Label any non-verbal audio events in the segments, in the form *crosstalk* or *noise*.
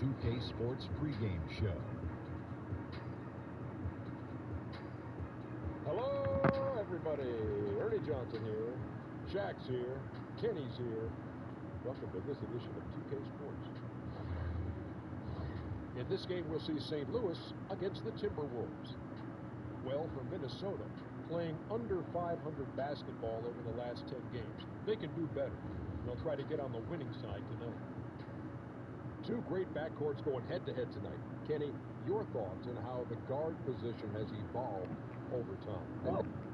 2K Sports pregame show. Hello, everybody. Ernie Johnson here. Shaq's here. Kenny's here. Welcome to this edition of 2K Sports. In this game, we'll see St. Louis against the Timberwolves. Well, from Minnesota, playing under 500 basketball over the last 10 games. They can do better. They'll try to get on the winning side tonight. Two great backcourts going head-to-head -head tonight. Kenny, your thoughts on how the guard position has evolved over time? 2K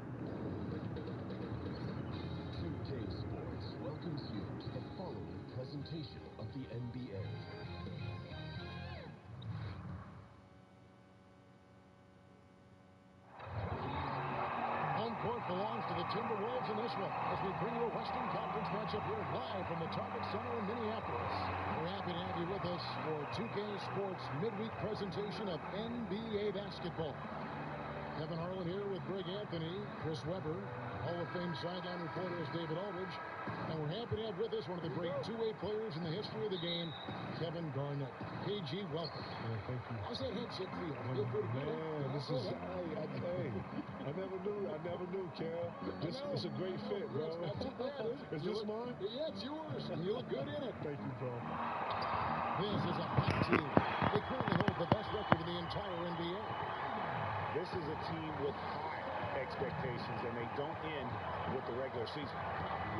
the Timberwolves in this one as we bring you a Western Conference matchup here live from the Target Center in Minneapolis. We're happy to have you with us for 2K Sports midweek presentation of NBA basketball. Kevin Harlan here with Greg Anthony, Chris Webber, Hall of Fame sideline reporter is David Aldridge. And we're happy to have with us one of the great two-way players in the history of the game, Kevin Garnett. KG, welcome. Yeah, thank you. How's that headset feel? Feel pretty good? Man, this is, hey, I, hey, I never knew, I never knew, Cal. This, it's a great fit, bro. It's not too bad, is? Is this look, mine? Yeah, it's yours, and you look good in it. Thank you, bro. This is a hot team. They currently hold the best record in the entire NBA. This is a team with high expectations, and they don't end with the regular season.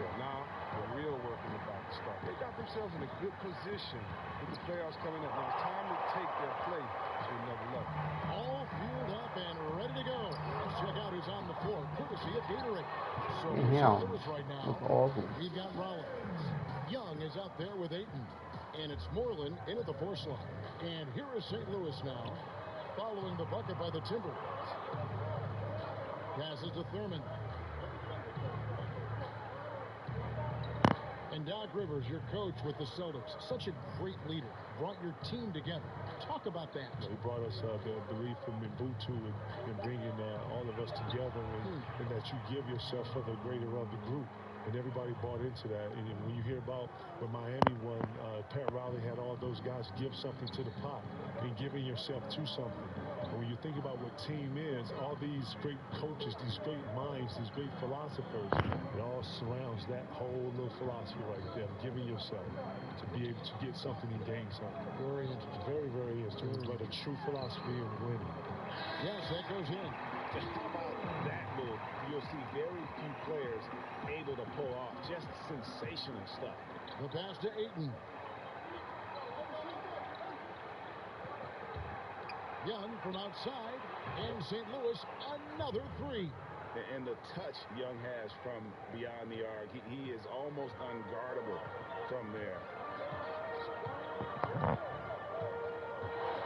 Yeah, now the real work is about to start. They got themselves in a good position with the playoffs coming up. Now it's time to take their play to another level. All fueled up and ready to go. Let's check out who's on the floor, courtesy of Gatorade. So Yeah. St. Louis right now. That's awful. We've got Rollins. Young is out there with Ayton. And it's Moreland in at the four slot. And here is St. Louis now, following the bucket by the Timberwolves. Passes to Thurman. And Doc Rivers, your coach with the Celtics, such a great leader, brought your team together. Talk about that. He brought us uh, the belief in Ubuntu and, and bringing uh, all of us together and, and that you give yourself for the greater of the group. And everybody bought into that. And when you hear about when Miami won, uh, Pat Riley had all those guys give something to the pot and giving yourself to something. And when you think about what team is, all these great coaches, these great minds, these great philosophers, it all surrounds that whole little philosophy right there, giving yourself to be able to get something and gain something. Very interesting. Very, very interesting. But a true philosophy of winning. Yes, that goes in. How about that move? You'll see very few players able to pull off just sensational stuff. The pass to Ayton. Young from outside, and St. Louis another three. And the touch Young has from beyond the arc, he, he is almost unguardable from there.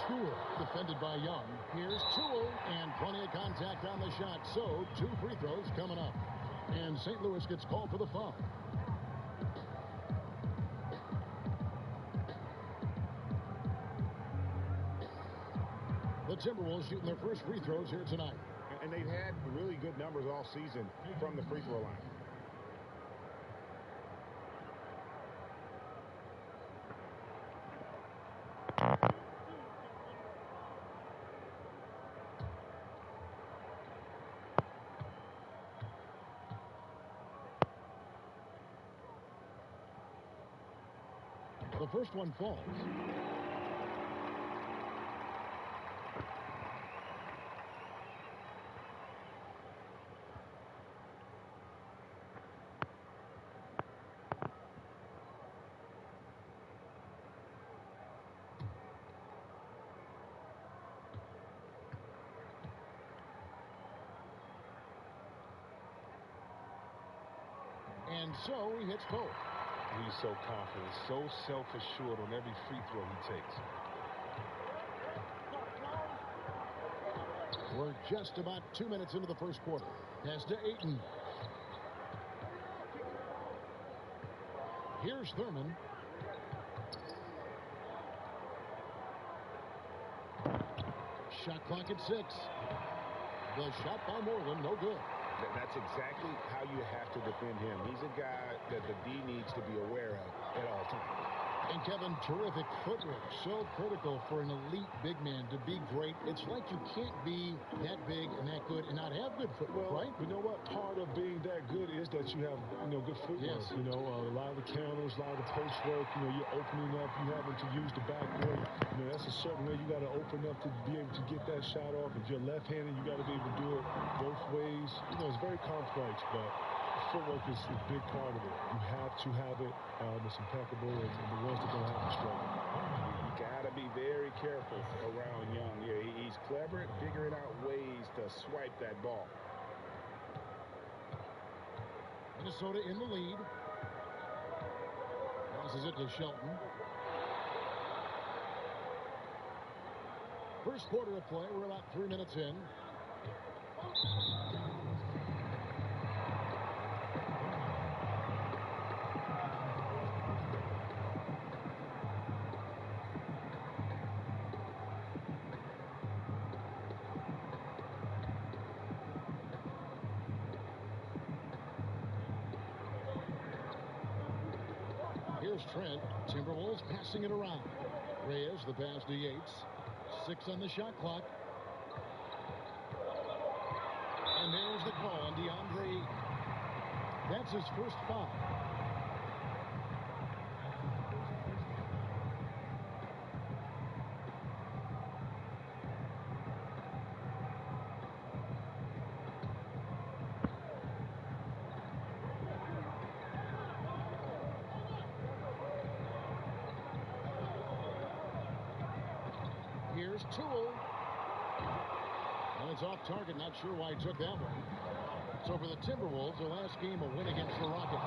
Tour defended by Young. Here's Tour and plenty of contact on the shot. So two free throws coming up. And St. Louis gets called for the foul. The Timberwolves shooting their first free throws here tonight. And they've had really good numbers all season from the free throw line. The first one falls. And so he hits both. He's so confident, so self-assured on every free throw he takes. We're just about two minutes into the first quarter. Pass to Ayton. Here's Thurman. Shot clock at six. The shot by Moreland, no good. Th- That's exactly how you have to defend him. He's a guy that the D needs to be aware of at all times. And Kevin, terrific footwork. So critical for an elite big man to be great. It's like you can't be that big and that good and not have good footwork, well, right? You know what? Part of being that good is that you have, you know, good footwork. Yes. You know, uh, a lot of the counters, a lot of the post work. You know, you're opening up. You having to use the backboard. You know, that's a certain way you got to open up to be able to get that shot off. If you're left-handed, you got to be able to do it both ways. You know, it's very complex, but footwork is a big part of it. You have to have it. Um, it's impeccable, and, the ones that don't have it struggle. You got to be very careful around Young. Yeah, he's clever at figuring out ways to swipe that ball. Minnesota in the lead. Passes it to Shelton. First quarter of play. We're about three minutes in. The pass to Yates. Six on the shot clock. And there's the call on DeAndre. That's his first foul. Here's Tool. And it's off target. Not sure why he took that one. So for the Timberwolves, their last game a win against the Rockets.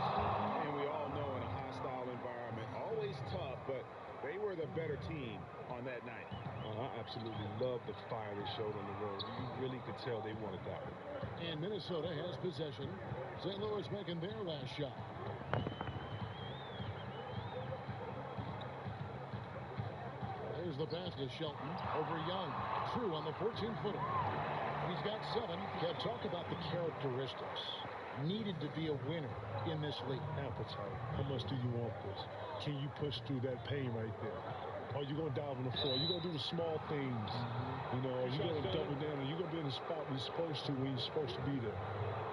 And we all know in a hostile environment, always tough, but they were the better team on that night. Uh, I absolutely love the fire they showed on the road. You really could tell they wanted that one. And Minnesota has possession. St. Louis making their last shot. There's the pass to Shelton over Young. True on the 14-footer. Got seven. Kev, talk about the characteristics needed to be a winner in this league. Appetite. How much do you want this? Can you push through that pain right there? Are you going to dive on the floor? Are you going to do the small things? You know, are you going to double down? Are you going to be in the spot where you're supposed to when you're supposed to be there?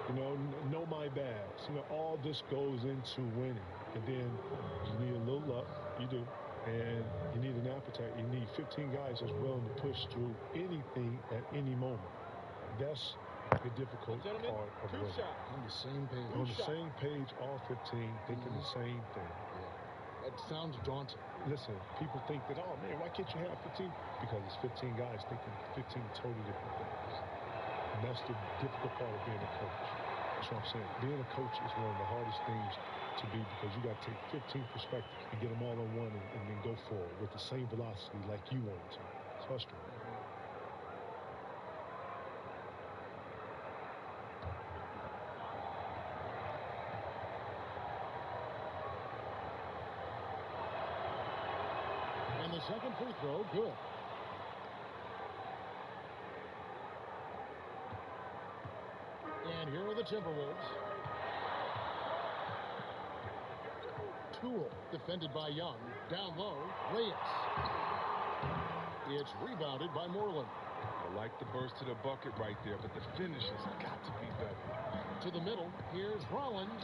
You know, know my bads. You know, all this goes into winning. And then you need a little luck. You do. And you need an appetite. You need 15 guys that's willing to push through anything at any moment. That's the difficult Gentlemen, part of two winning. shots. On the same page. On the same page, all 15, thinking the same thing. Yeah. That sounds daunting. Listen, people think that, oh man, why can't you have 15? Because it's 15 guys thinking 15 totally different things. And that's the difficult part of being a coach. That's what I'm saying. Being a coach is one of the hardest things to be because you got to take 15 perspectives and get them all on one and, and then go forward with the same velocity like you want to. It's frustrating. And the second free throw, good. And here are the Timberwolves. Tool defended by Young. Down low, Reyes. It's rebounded by Moreland. I like the burst to the bucket right there, but the finish has got to be better. To the middle, here's Rollins.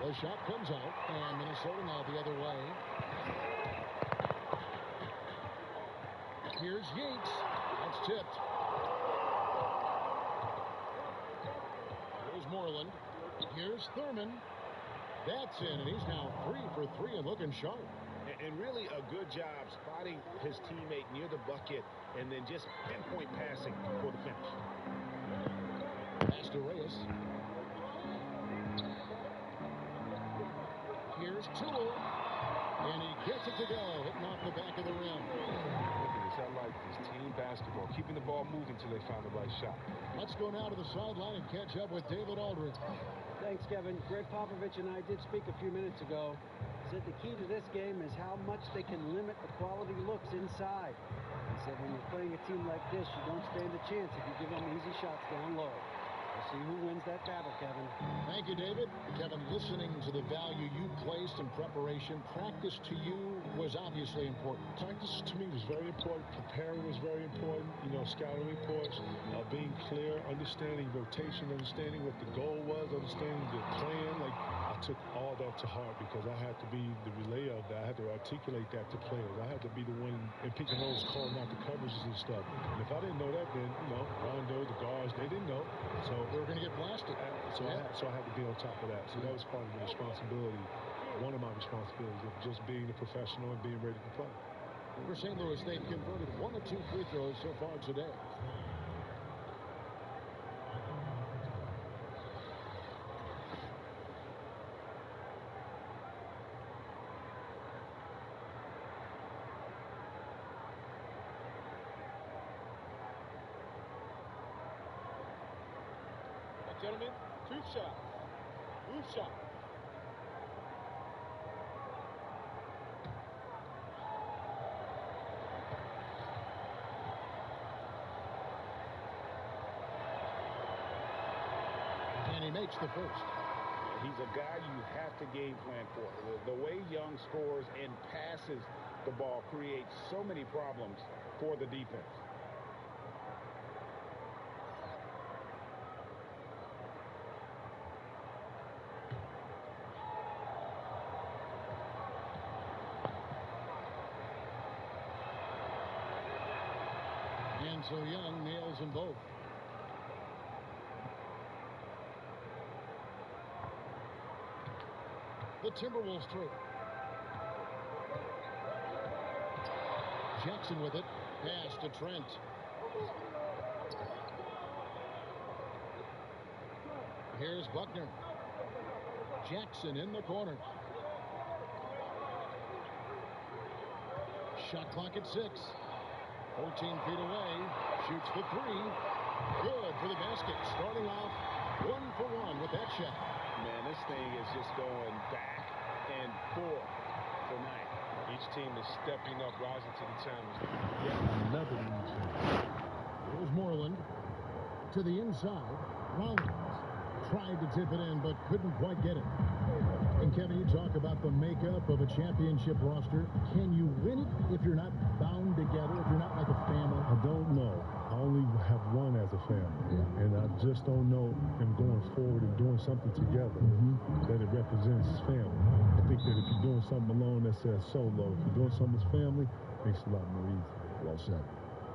The shot comes out, and Minnesota now the other way. Here's Yates. That's tipped. Here's Moreland. Here's Thurman. That's in, and he's now three for three and looking sharp. And- really a good job spotting his teammate near the bucket and then just pinpoint passing for the finish. Pass to Reyes. Here's Tool. And he gets it to go, hitting off the back of the rim. Look. I like this. Team basketball. Keeping the ball moving until they find the right shot. Let's go now to the sideline and catch up with David Aldridge. Thanks, Kevin. Gregg Popovich and I did speak a few minutes ago. Said the key to this game is how much they can limit the quality looks inside. He said when you're playing a team like this, you don't stand a chance if you give them easy shots down low. We'll see who wins that battle, Kevin. Thank you, David. Kevin, listening to the value you placed in preparation, practice to you was obviously important. Practice to me was very important. Preparing was very important. You know, scouting reports, uh, being clear, understanding rotation, understanding what the goal was, understanding the plan. Like, I took all that to heart because I had to be the relay of that. I had to articulate that to players. I had to be the one in pick and rolls calling out the coverages and stuff. And if I didn't know that, then, you know, Rondo, the guards, they didn't know. So we were going to get blasted. Uh, so, I had, so I had to be on top of that. So that was part of the responsibility, one of my responsibilities of just being a professional and being ready to play. For St. Louis, they've converted one of two free throws so far today. Gentlemen, two shots. Move shot. And he makes the first. He's a guy you have to game plan for. The, the way Young scores and passes the ball creates so many problems for the defense. And so Young nails them both. The Timberwolves trail. Jackson with it. Pass to Trent. Here's Buckner. Jackson in the corner. Shot clock at six. 14 feet away. Shoots the three. Good for the basket. Starting off one for one with that shot. Man, this thing is just going back and forth tonight. Each team is stepping up, rising to the challenge. Yet another. Here's Moreland to the inside. Rollins tried to tip it in, but couldn't quite get it. And Kevin, you talk about the makeup of a championship roster. Can you win it if you're not bound together, if you're not like a family? I don't know. I only have one as a family. Yeah. And I just don't know them going forward and doing something together mm-hmm. that it represents family. I think that if you're doing something alone, that says solo. If you're doing something as family, it makes it a lot more easy. Well said.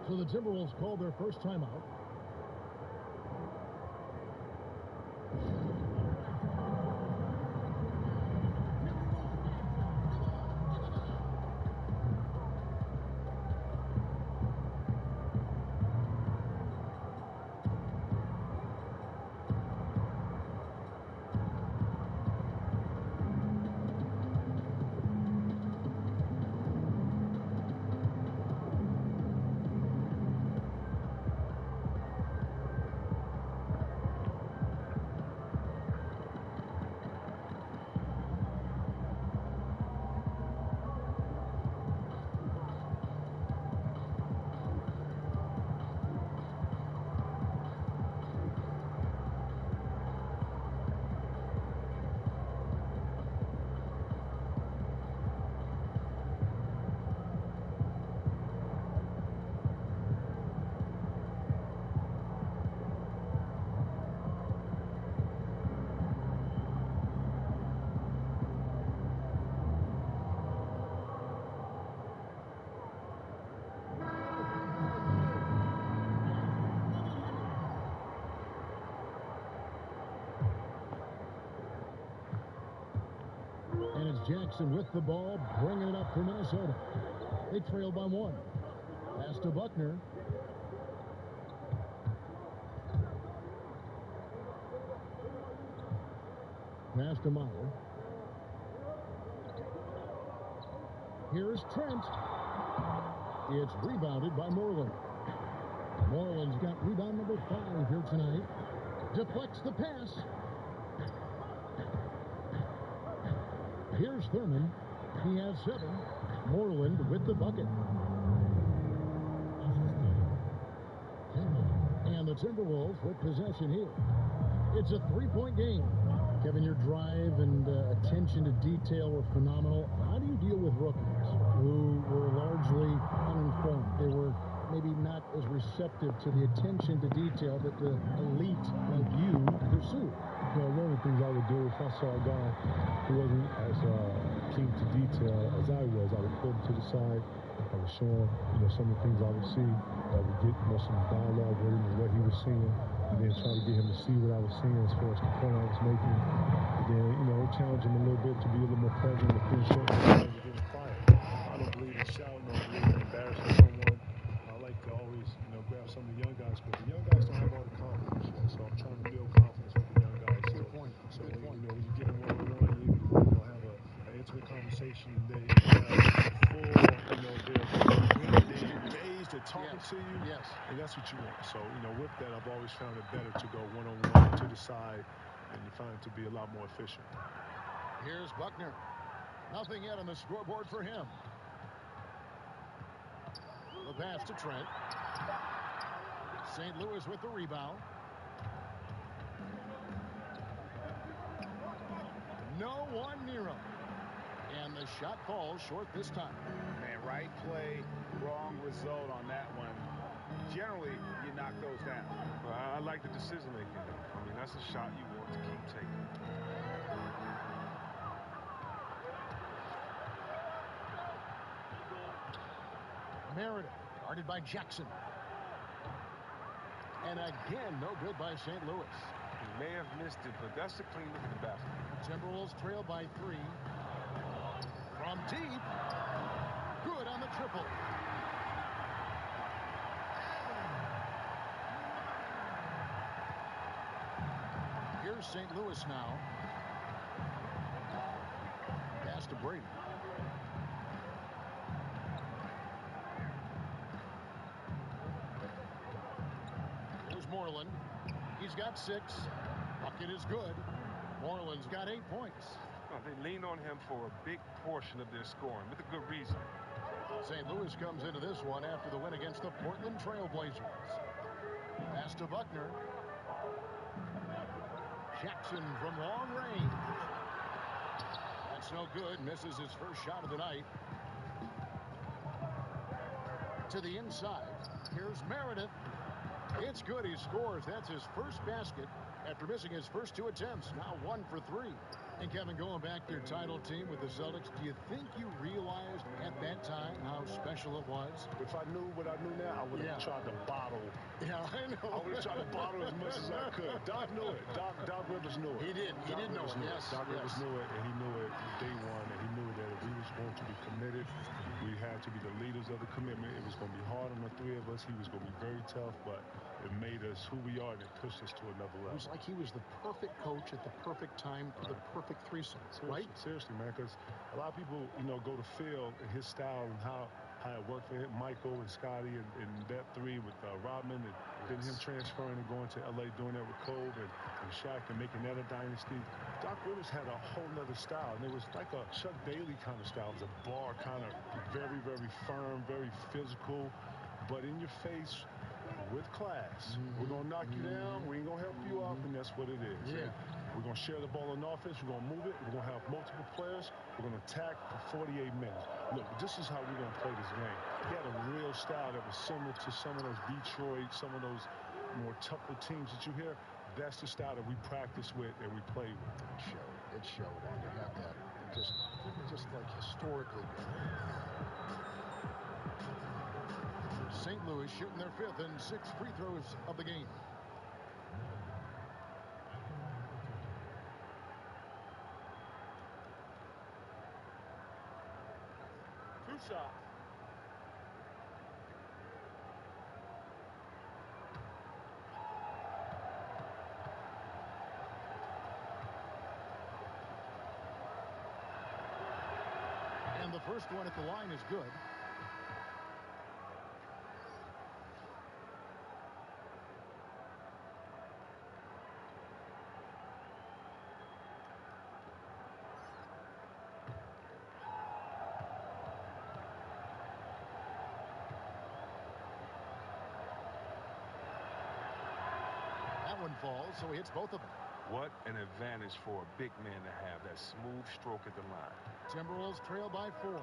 So the Timberwolves called their first timeout. Jackson with the ball, bringing it up for Minnesota. They trail by one. Pass to Buckner. Pass to Meyer. Here's Trent. It's rebounded by Moreland. Moreland's got rebound number five here tonight. Deflects the pass. Thurman. He has seven. Moreland with the bucket. And the the Timberwolves with possession here. It's a three-point game. Kevin, your drive and uh, attention to detail were phenomenal. How do you deal with rookies who were largely uninformed? They were maybe not as receptive to the attention to detail that the elite like you pursue. You know, one of the things I would do if I saw a guy who wasn't as uh, keen to detail as I was, I would put him to the side. I would show him, you know, some of the things I would see. I would get you know, some dialogue with him and what he was seeing, and then try to get him to see what I was seeing as far as the point I was making. And then, you know, challenge him a little bit to be a little more present, to finish up and getting quiet. I don't believe in shouting or believe in embarrassing someone. I like to always, you know, grab some of the young guys because the young guys don't have all the confidence yet. So I'm trying to build confidence with the young guys. Good point. So, Good you point. know, when you get them one-on-one, you, you know, have a, an intimate conversation, and they have full, you know, they're, they're engaged, they're talking Yes. to you, Yes. and that's what you want. So, you know, with that, I've always found it better to go one-on-one to the side, and you find it to be a lot more efficient. Here's Buckner. Nothing yet on the scoreboard for him. The pass to Trent. St. Louis with the rebound. No one near him. And the shot falls short this time. Man, right play, wrong result on that one. Generally, you knock those down. Well, I, I like the decision making. I mean, that's a shot you want to keep taking. Meredith, guarded by Jackson. And again, no good by St. Louis. He may have missed it, but that's a clean look at the basket. Timberwolves trail by three. From deep. Good on the triple. Here's St. Louis now. Got six. Bucket is good. Moreland's got eight points. No, they lean on him for a big portion of their scoring with a good reason. St. Louis comes into this one after the win against the Portland Trailblazers. Pass to Buckner. Jackson from long range. That's no good. Misses his first shot of the night. To the inside. Here's Meredith. It's good. He scores. That's his first basket after missing his first two attempts. Now one for three. And Kevin, going back to your title team with the Celtics, do you think you realized at that time how special it was? If I knew what I knew now, I would have Yeah. tried to bottle. Yeah, I know. I would have tried to bottle as much as I *laughs* could. Doc knew it. Doc, Doc Rivers knew it. He did. He Doc did know it. Yes, Doc yes. Rivers knew it, and he knew it day one, and he knew that if we was going to be committed, we had to be the leaders of the commitment. It was going to be hard on the three of us. He was going to be very tough, but it made us who we are, and it pushed us to another level. It was like he was the perfect coach at the perfect time for the perfect threesome, right? Seriously, seriously, man, because a lot of people, you know, go to Phil and his style and how how it worked for him, Michael and Scottie and, and that three with uh, Rodman and then him transferring and going to LA doing that with Kobe and, and Shaq and making that a dynasty. Doc Rivers had a whole other style, and it was like a Chuck Daly kind of style. It was a bar kind of very, very firm, very physical, but in your face with class. We're gonna knock you mm-hmm. down. We ain't gonna help you up, and that's what it is. Yeah. We're going to share the ball on offense. We're going to move it. We're going to have multiple players. We're going to attack for 48 minutes. Look, this is how we're going to play this game. He had a real style that was similar to some of those Detroit, some of those more tougher teams that you hear. That's the style that we practice with and we play with. It showed. It showed. And to have that just, just like historically. St. Louis shooting their fifth and sixth free throws of the game. Two shots. And the first one at the line is good. One falls, so he hits both of them. What an advantage for a big man to have, that smooth stroke at the line. Timberwolves trail by four.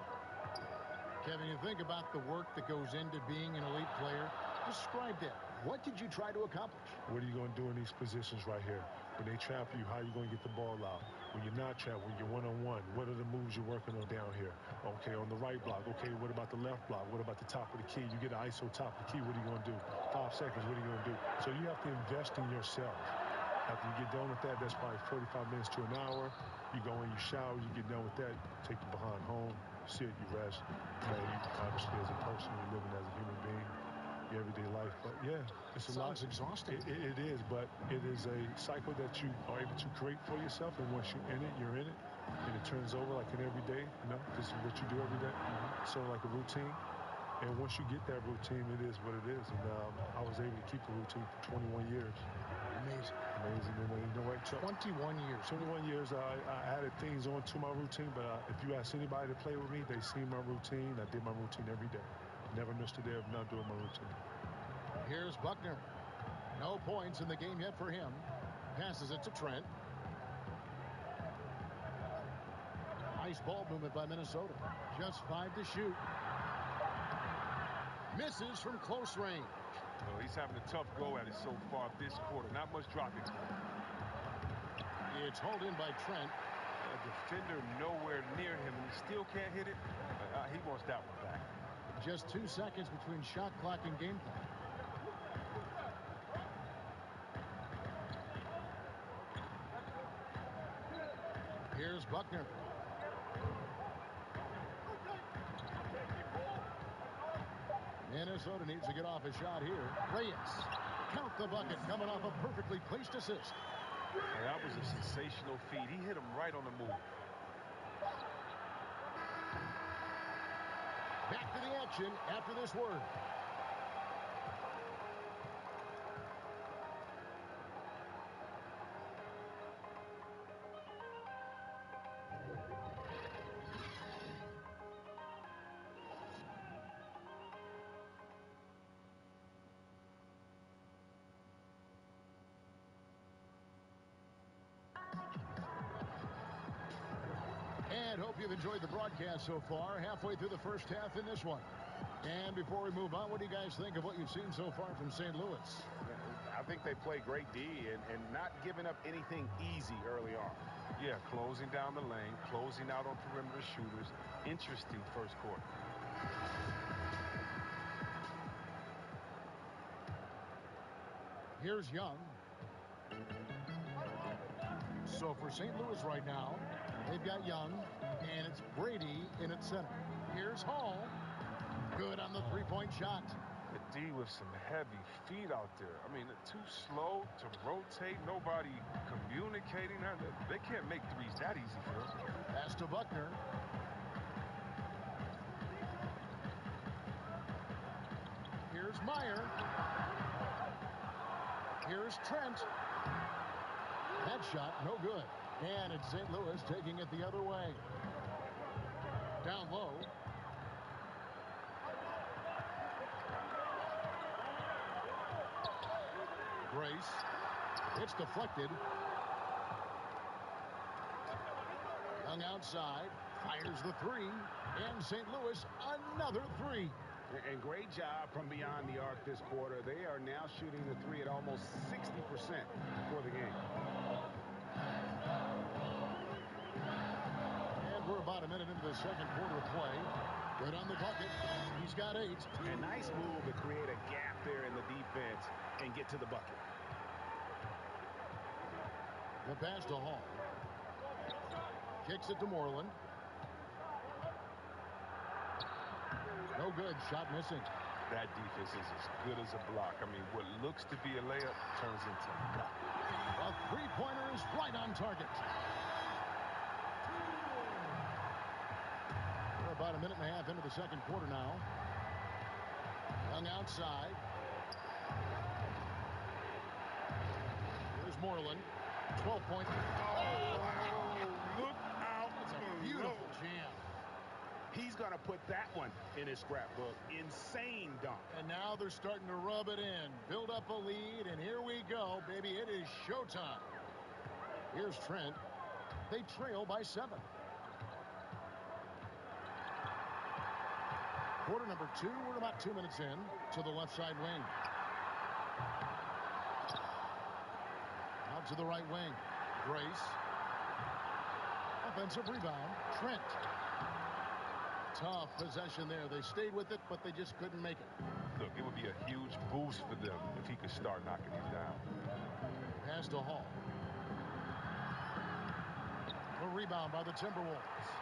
Kevin, you think about the work that goes into being an elite player. Describe that. What did you try to accomplish? What are you going to do in these positions right here? When they trap you, how are you going to get the ball out? When you're not trapped, when you're one-on-one, what are the moves you're working on down here? Okay, on the right block. Okay, what about the left block? What about the top of the key? You get an ISO top of the key, what are you going to do? Five seconds, what are you going to do? So you have to invest in yourself. After you get done with that, that's probably 45 minutes to an hour. You go in, you shower, you get done with that, take the behind home, sit, you rest. Man, you obviously as a person, you're living as a human being, your everyday life. But yeah, it's a Sounds lot. exhausting. It, it, it is, but it is a cycle that you are able to create for yourself. And once you're in it, you're in it, and it turns over like an everyday. You know, this is what you do every day. Sort of like a routine. And once you get that routine, it is what it is. And um, I was able to keep the routine for 21 years. Amazing. Amazing. And uh, you know what? 21 years. 21 years, I, I added things onto my routine, but uh, if you ask anybody to play with me, they see my routine. I did my routine every day. Never missed a day of not doing my routine. Here's Buckner. No points in the game yet for him. Passes it to Trent. Nice ball movement by Minnesota. Just five to shoot. Misses from close range. Well, he's having a tough go at it so far this quarter. Not much dropping. It's hauled in by Trent. A defender nowhere near him, and he still can't hit it. Uh, he wants that one back. Just two seconds between shot clock and game clock. Here's Buckner. Minnesota needs to get off a shot here. Reyes. Count the bucket coming off a perfectly placed assist. Well, that was a sensational feed. He hit him right on the move. Back to the action after this word. And hope you've enjoyed the broadcast so far. Halfway through the first half in this one. And before we move on, what do you guys think of what you've seen so far from St. Louis? I think they play great D and, and not giving up anything easy early on. Yeah, closing down the lane, closing out on perimeter shooters. Interesting first quarter. Here's Young. So for St. Louis right now, they've got Young, and it's Brady in at center. Here's Hall. Good on the three-point shot. The D with some heavy feet out there. I mean, too slow to rotate. Nobody communicating. They can't make threes that easy for them. Pass to Buckner. Here's Meyer. Here's Trent. That shot, no good. And it's St. Louis taking it the other way. Down low. Grace. It's deflected. Young outside. Fires the three. And St. Louis, another three. And great job from beyond the arc this quarter. They are now shooting the three at almost 60% for the game. The second quarter play. Good on the bucket. He's got eight. A nice move to create a gap there in the defense and get to the bucket. The pass to Hall. Kicks it to Moreland. No good. Shot missing. That defense is as good as a block. I mean, what looks to be a layup turns into nothing. A three-pointer is right on target. About a minute and a half into the second quarter now. Young outside. Here's Moreland. 12 point. Oh, look out That's a beautiful jam. He's going to put that one in his scrapbook. Insane dunk. And now they're starting to rub it in. Build up a lead, and here we go, baby. It is showtime. Here's Trent. They trail by seven. Quarter number two, we're about two minutes in to the left side wing. Out to the right wing. Grace. Offensive rebound. Trent. Tough possession there. They stayed with it, but they just couldn't make it. Look, it would be a huge boost for them if he could start knocking these down. Pass to Hall. A rebound by the Timberwolves.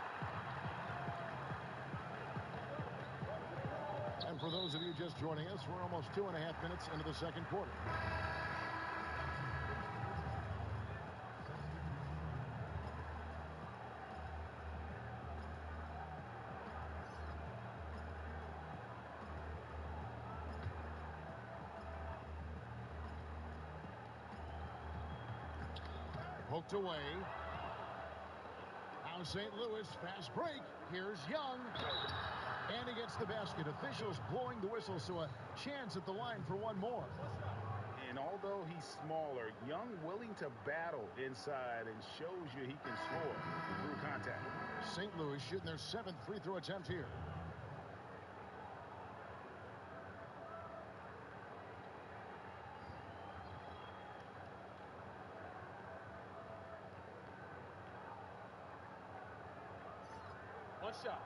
For those of you just joining us, we're almost two and a half minutes into the second quarter. Poked away. Now St. Louis, fast break. Here's Young. And he gets the basket. Officials blowing the whistle, so a chance at the line for one more. And although he's smaller, Young willing to battle inside and shows you he can score through contact. St. Louis shooting their seventh free throw attempt here. One shot.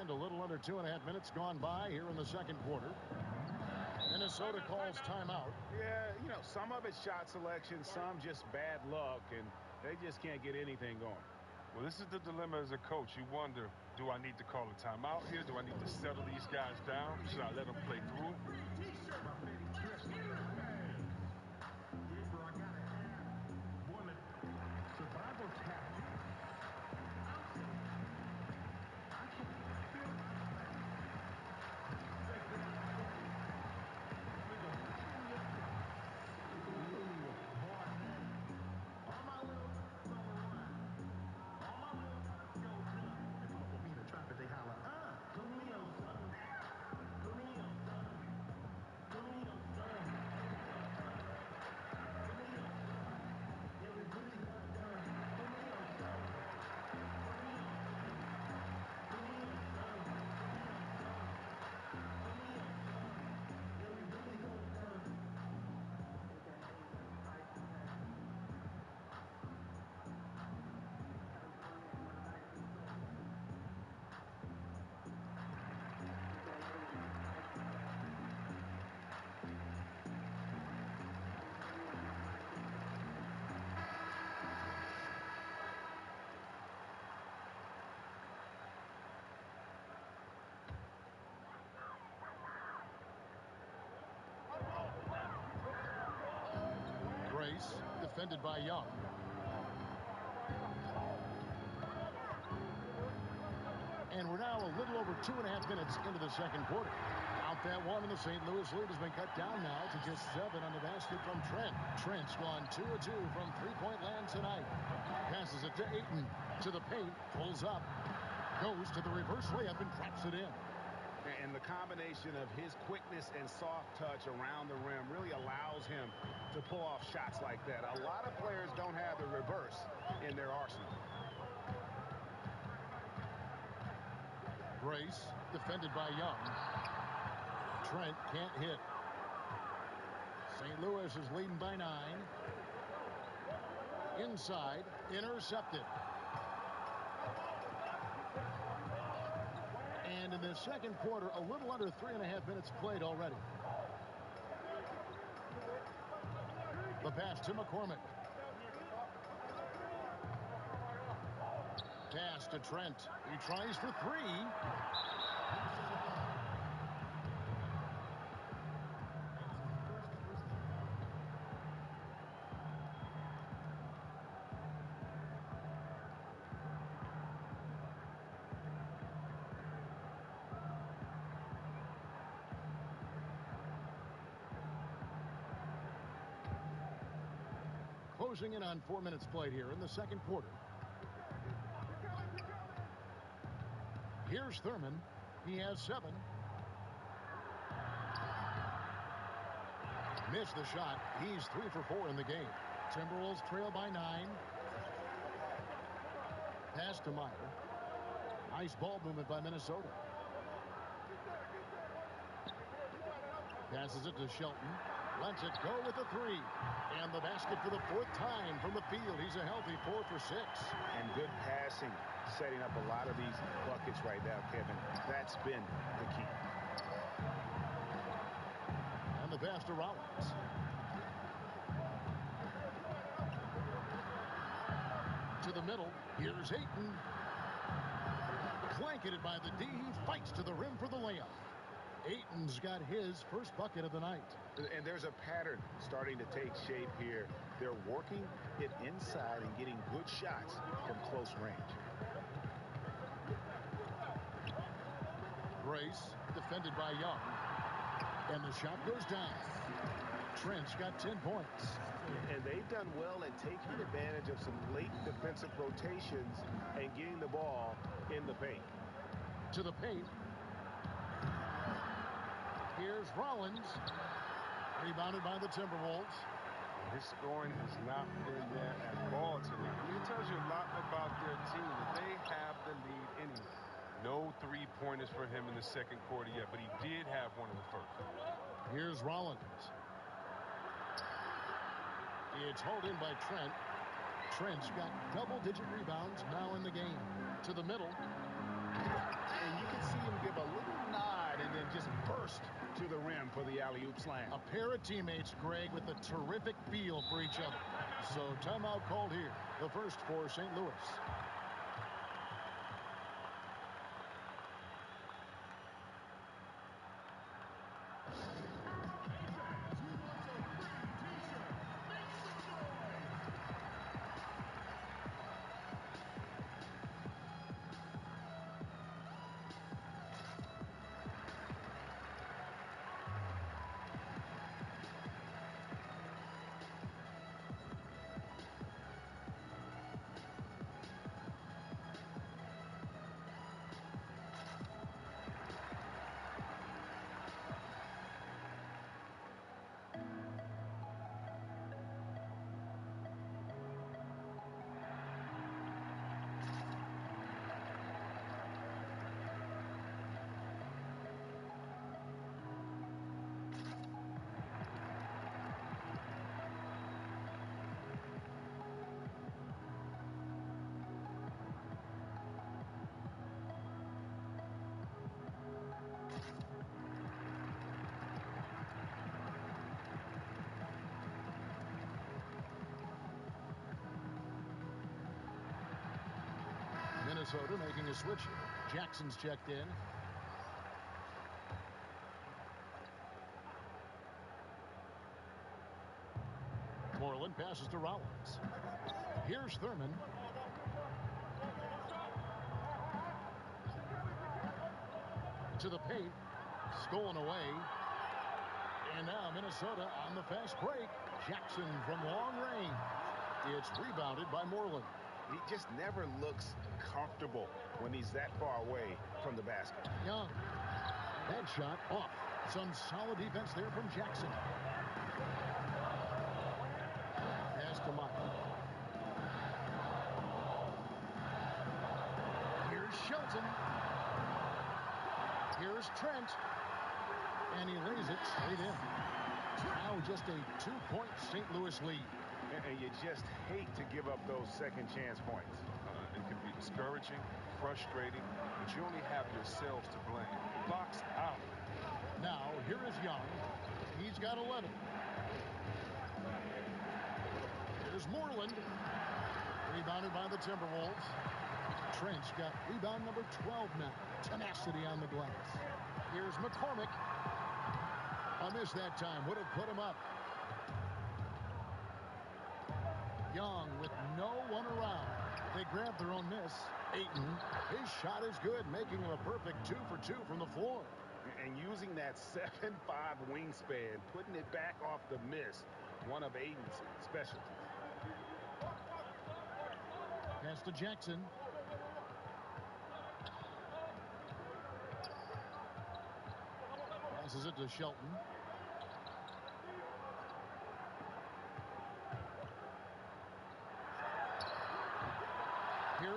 And a little under two and a half minutes gone by here in the second quarter. Minnesota calls timeout. Yeah, you know, some of it's shot selection, some just bad luck, and they just can't get anything going. Well, this is the dilemma as a coach. You wonder, do I need to call a timeout here? Do I need to settle these guys down? Should I let them play through? Defended by Young. And we're now a little over two and a half minutes into the second quarter. Out that one, and the St. Louis lead has been cut down now to just seven on the basket from Trent. Trent's gone two of two from three-point land tonight. Passes it to Ayton. To the paint, pulls up. Goes to the reverse layup and drops it in. And the combination of his quickness and soft touch around the rim really allows him to pull off shots like that. A lot of players don't have the reverse in their arsenal. Grace, defended by Young. Trent can't hit. St. Louis is leading by nine. Inside, intercepted. And in the second quarter, a little under three and a half minutes played already. Pass to McCormick. Pass to Trent. He tries for three. On four minutes played here in the second quarter. Here's Thurman. He has seven. Missed the shot. He's three for four in the game. Timberwolves trail by nine. Pass to Meyer. Nice ball movement by Minnesota. Passes it to Shelton. Lets it go with the three. And the basket for the fourth time from the field. He's a healthy four for six. And good passing, setting up a lot of these buckets right now, Kevin. That's been the key. And the pass to Rollins. To the middle. Here's Ayton. Blanketed by the D. He fights to the rim for Ayton's got his first bucket of the night. And there's a pattern starting to take shape here. They're working it inside and getting good shots from close range. Grace defended by Young. And the shot goes down. Trent's got 10 points. And they've done well at taking advantage of some late defensive rotations and getting the ball in the paint. To the paint. Here's Rollins. Rebounded by the Timberwolves. His scoring has not been there at all tonight. I mean, it tells you a lot about their team that they have the lead anyway. No three-pointers for him in the second quarter yet, but he did have one in the first. Here's Rollins. It's hauled in by Trent. Trent's got double-digit rebounds now in the game. To the middle. And you can see him give a little just burst to the rim for the alley-oop slam. A pair of teammates, Greg, with a terrific feel for each other. So timeout called here. The first for St. Louis. Minnesota making a switch here. Jackson's checked in. Moreland passes to Rollins. Here's Thurman. To the paint. Stolen away. And now Minnesota on the fast break. Jackson from long range. It's rebounded by Moreland. He just never looks comfortable when he's that far away from the basket. Young. That shot off. Some solid defense there from Jackson. Pass to Meyer. Here's Shelton. Here's Trent. And he lays it straight in. Now just a two-point St. Louis lead. And you just hate to give up those second chance points. Uh, it can be discouraging, frustrating, but you only have yourselves to blame. Box out. Now, here is Young. He's got 11. Here's Moreland. Rebounded by the Timberwolves. Trent's got rebound number 12 now. Tenacity on the glass. Here's McCormick. A miss that time. Would have put him up. Young with no one around. They grab their own miss. Ayton, his shot is good, making him a perfect two for two from the floor. And using that *laughs* 7'5 wingspan, putting it back off the miss, one of Ayton's specialties. Pass to Jackson. Passes it to Shelton.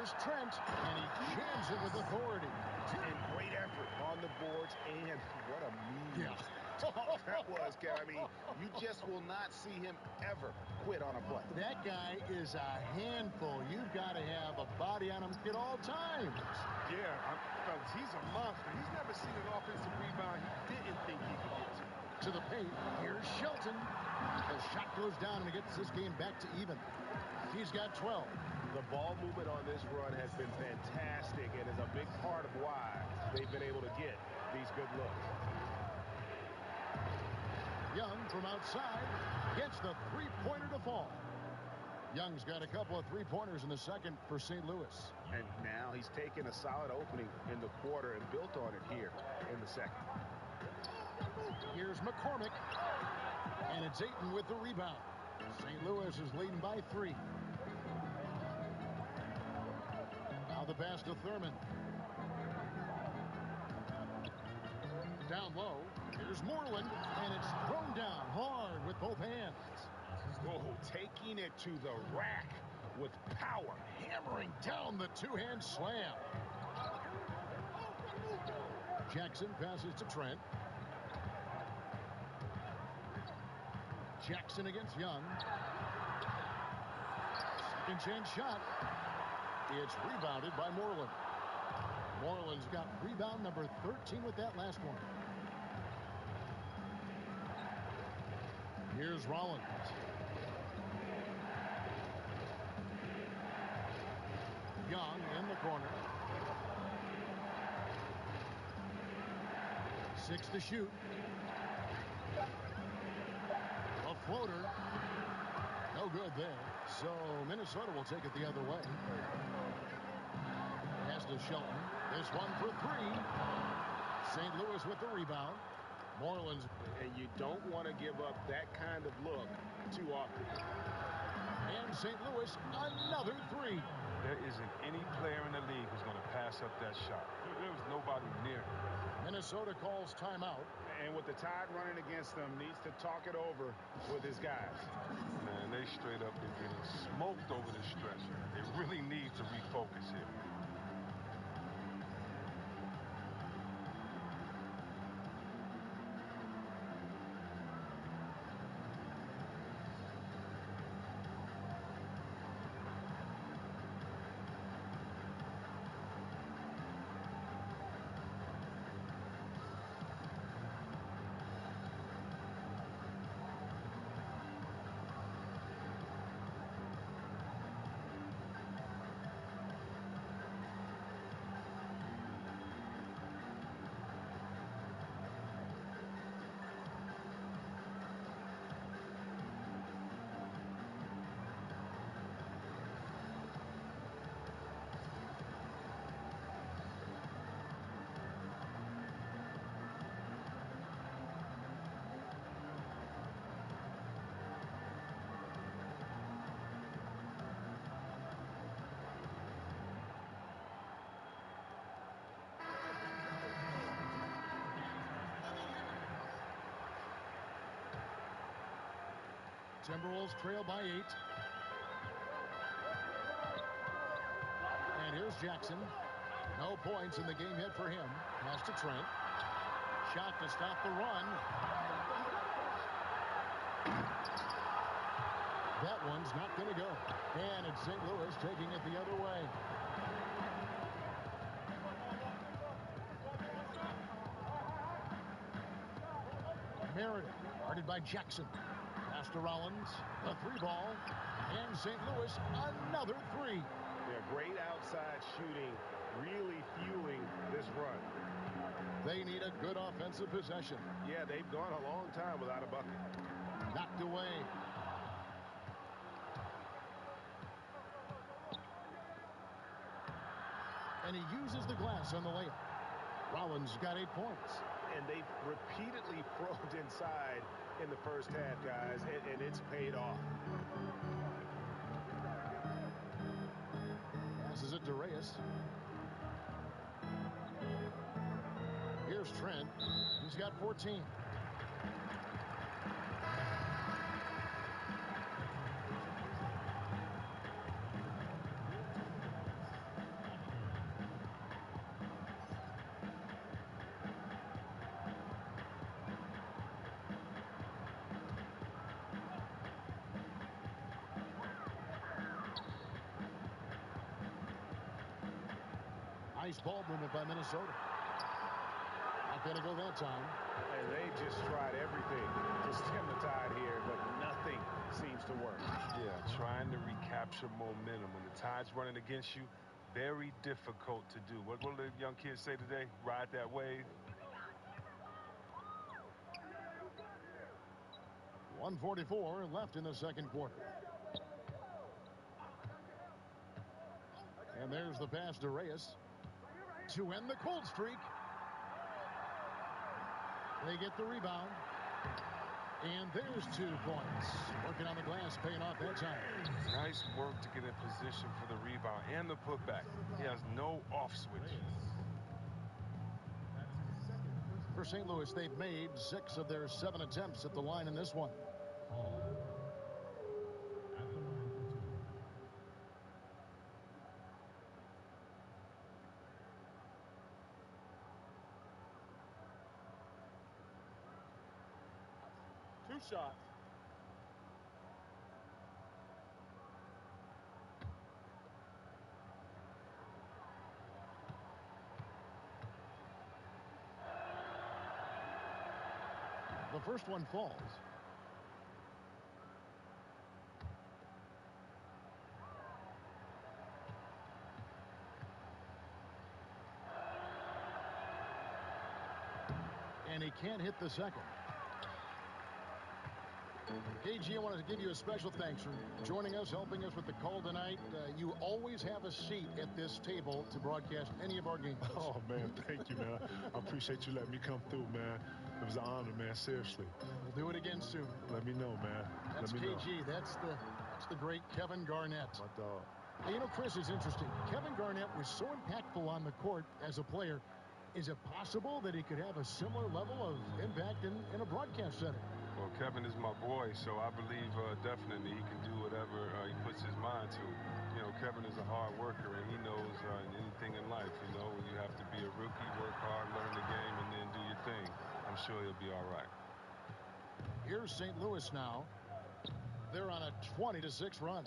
Here's Trent, and he jams it with authority. And great effort on the boards, and what a mean Yeah. *laughs* that was. I mean, you just will not see him ever quit on a play. That guy is a handful. You've got to have a body on him at all times. Yeah, fellas, he's a monster. He's never seen an offensive rebound he didn't think he could get to. To the paint. Here's Shelton. The shot goes down and it gets this game back to even. He's got 12. The ball movement on this run has been fantastic and is a big part of why they've been able to get these good looks. Young from outside gets the three-pointer to fall. Young's got a couple of three-pointers in the second for St. Louis. And now he's taken a solid opening in the quarter and built on it here in the second. Here's McCormick. And it's Ayton with the rebound. St. Louis is leading by three. Now the pass to Thurman. Down low. Here's Moreland. And it's thrown down hard with both hands. Oh, taking it to the rack with power. Hammering down the two-hand slam. Jackson passes to Trent. Jackson against Young. Second chance shot. It's rebounded by Moreland. Moreland's got rebound number 13 with that last one. Here's Rollins. Young in the corner. Six to shoot. A floater. No good there. So Minnesota will take it the other way. Pass to Shelton. This one for three. St. Louis with the rebound. Moreland's And you don't want to give up that kind of look too often. and St. Louis another three. There isn't any player in the league who's going to pass up that shot. There was nobody near him. Minnesota calls timeout. And with the tide running against them, needs to talk it over with his guys. They straight up been getting smoked over the stretch. They really need to refocus here. Timberwolves trail by eight. And here's Jackson. No points in the game hit for him. Pass to Trent. Shot to stop the run. That one's not going to go. And it's St. Louis taking it the other way. Meredith, guarded by Jackson. To Rollins. The three ball. And St. Louis, another three. Yeah, great outside shooting, really fueling this run. They need a good offensive possession. Yeah, they've gone a long time without a bucket. Knocked away. And he uses the glass on the layup. Rollins got eight points. And they've repeatedly *laughs* probed inside in the first half, guys, and, and it's paid off. This it to Reyes. Here's Trent. He's got 14. Ball movement by Minnesota. Not going to go that time. And they just tried everything to stem the tide here, but nothing seems to work. Yeah, trying to recapture momentum. When the tide's running against you, very difficult to do. What will the young kids say today? Ride that wave. 144 left in the second quarter. And there's the pass to Reyes to end the cold streak. They get the rebound. And there's two points. Working on the glass, paying off that time. Nice work to get in position for the rebound and the putback. He has no off switch. For St. Louis, they've made six of their seven attempts at the line in this one. Oh. The first one falls. And he can't hit the second. KG, I wanted to give you a special thanks for joining us, helping us with the call tonight. Uh, you always have a seat at this table to broadcast any of our games. Oh, man, thank you, man. I appreciate you letting me come through, man. It was an honor, man, seriously. We'll do it again soon. Let me know, man. That's Let me KG. know. That's the that's the great Kevin Garnett. My dog. Hey, you know, Chris is interesting. Kevin Garnett was so impactful on the court as a player. Is it possible that he could have a similar level of impact in, in a broadcast setting? Well, Kevin is my boy, so I believe uh, definitely he can do whatever uh, he puts his mind to. You know, Kevin is a hard worker, and he knows uh, anything in life. You know, you have to be a rookie, work hard, learn the game, and then do your thing. I'm sure he'll be all right. Here's St. Louis now. They're on a 20 to 6 run.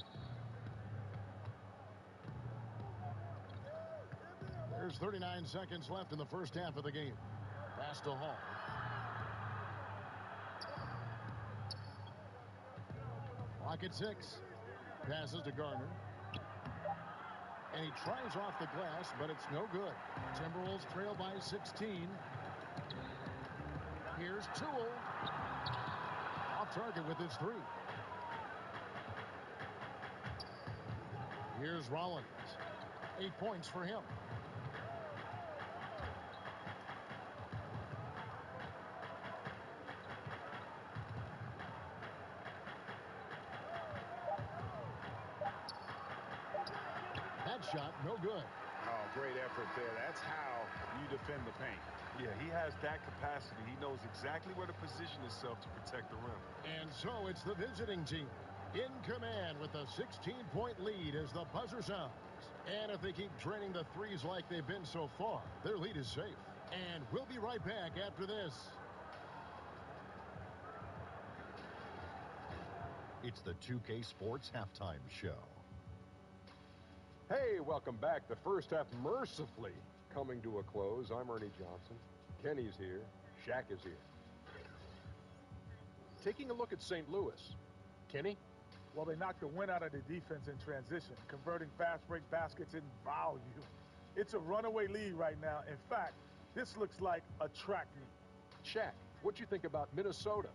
There's 39 seconds left in the first half of the game. Pass to Hall. Clock at six. Passes to Garner. And he tries off the glass, but it's no good. Timberwolves trail by 16. Here's Toole. Off target with his three. Here's Rollins. Eight points for him. Defend the paint. Yeah, he has that capacity. He knows exactly where to position himself to protect the rim. And so it's the visiting team in command with a 16-point lead as the buzzer sounds. And if they keep draining the threes like they've been so far, their lead is safe. And we'll be right back after this. It's the 2K Sports Halftime Show. Hey, welcome back. The first half mercifully coming to a close. I'm Ernie Johnson. Kenny's here. Shaq is here. Taking a look at St. Louis. Kenny? Well, they knocked the wind out of the defense in transition, converting fast break baskets in volume. It's a runaway lead right now. In fact, this looks like a track meet. Shaq, what do you think about Minnesota?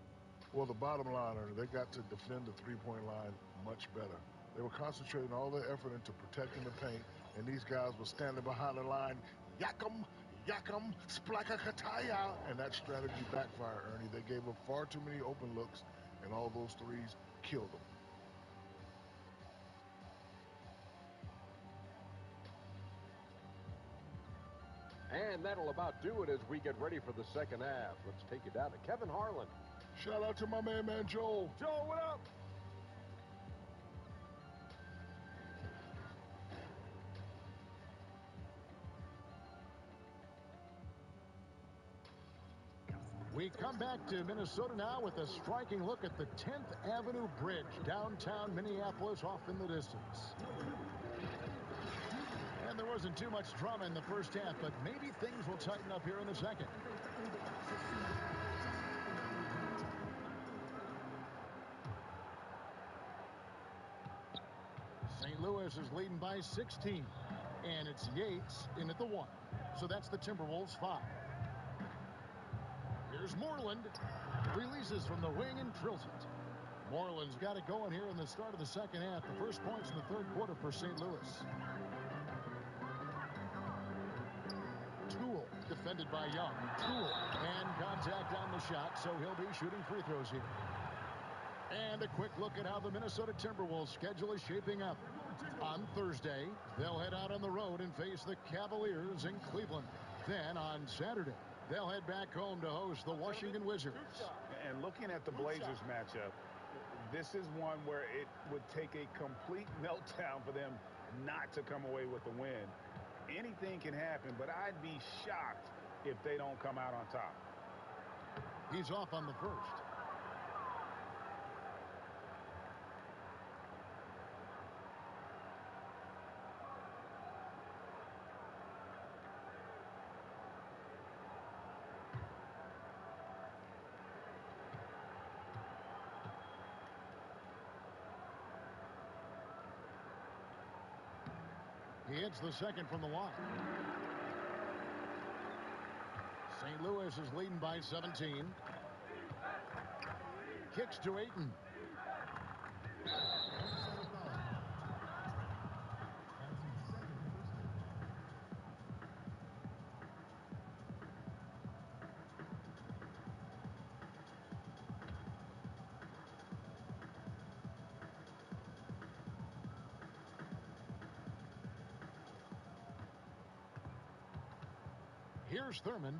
Well, the bottom line, Ernie, they got to defend the three-point line much better. They were concentrating all their effort into protecting the paint, and these guys were standing behind the line, Yakum, Yakum, Splakakataya. And that strategy backfired, Ernie. They gave up far too many open looks, and all those threes killed them. And that'll about do it as we get ready for the second half. Let's take you down to Kevin Harlan. Shout out to my man, man, Joel. Joel, what up? We come back to Minnesota now with a striking look at the 10th Avenue Bridge, downtown Minneapolis, off in the distance. And there wasn't too much drama in the first half, but maybe things will tighten up here in the second. St. Louis is leading by 16. And it's Yates in at the one. So that's the Timberwolves five. Here's Moreland. Releases from the wing and drills it. Moreland's got it going here in the start of the second half. The first points in the third quarter for St. Louis. Toole defended by Young. Toole and contact on the shot, so he'll be shooting free throws here. And a quick look at how the Minnesota Timberwolves schedule is shaping up. On Thursday, they'll head out on the road and face the Cavaliers in Cleveland. Then on Saturday, they'll head back home to host the Washington Wizards. And looking at the Blazers matchup, this is one where it would take a complete *laughs* meltdown for them not to come away with the win. Anything can happen, but I'd be shocked if they don't come out on top. He's off on the first. He hits the second from the line. St. Louis is leading by 17. Kicks to Ayton. Thurman.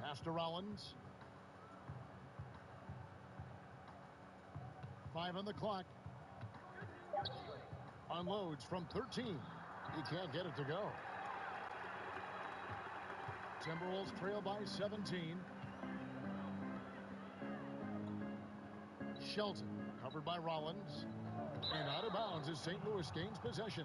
Pass to Rollins. Five on the clock. Unloads from 13. He can't get it to go. Timberwolves trail by 17. Shelton covered by Rollins. And out of bounds as St. Louis gains possession.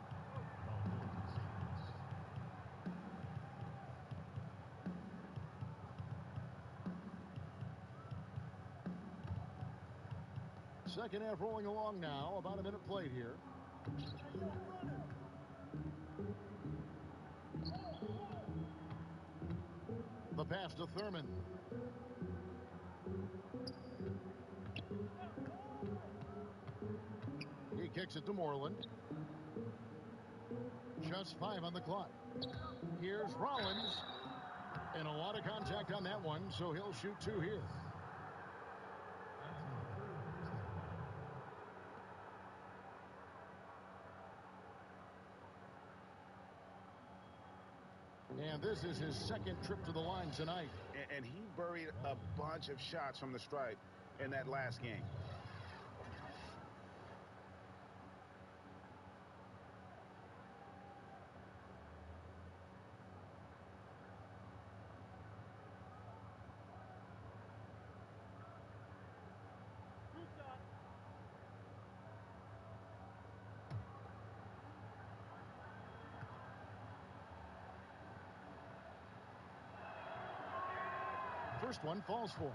Second half rolling along now. About a minute played here. The pass to Thurman. He kicks it to Moreland. Just five on the clock. Here's Rollins. And a lot of contact on that one, so he'll shoot two here. And this is his second trip to the line tonight. And, and he buried a bunch of shots from the stripe in that last game. First one falls for.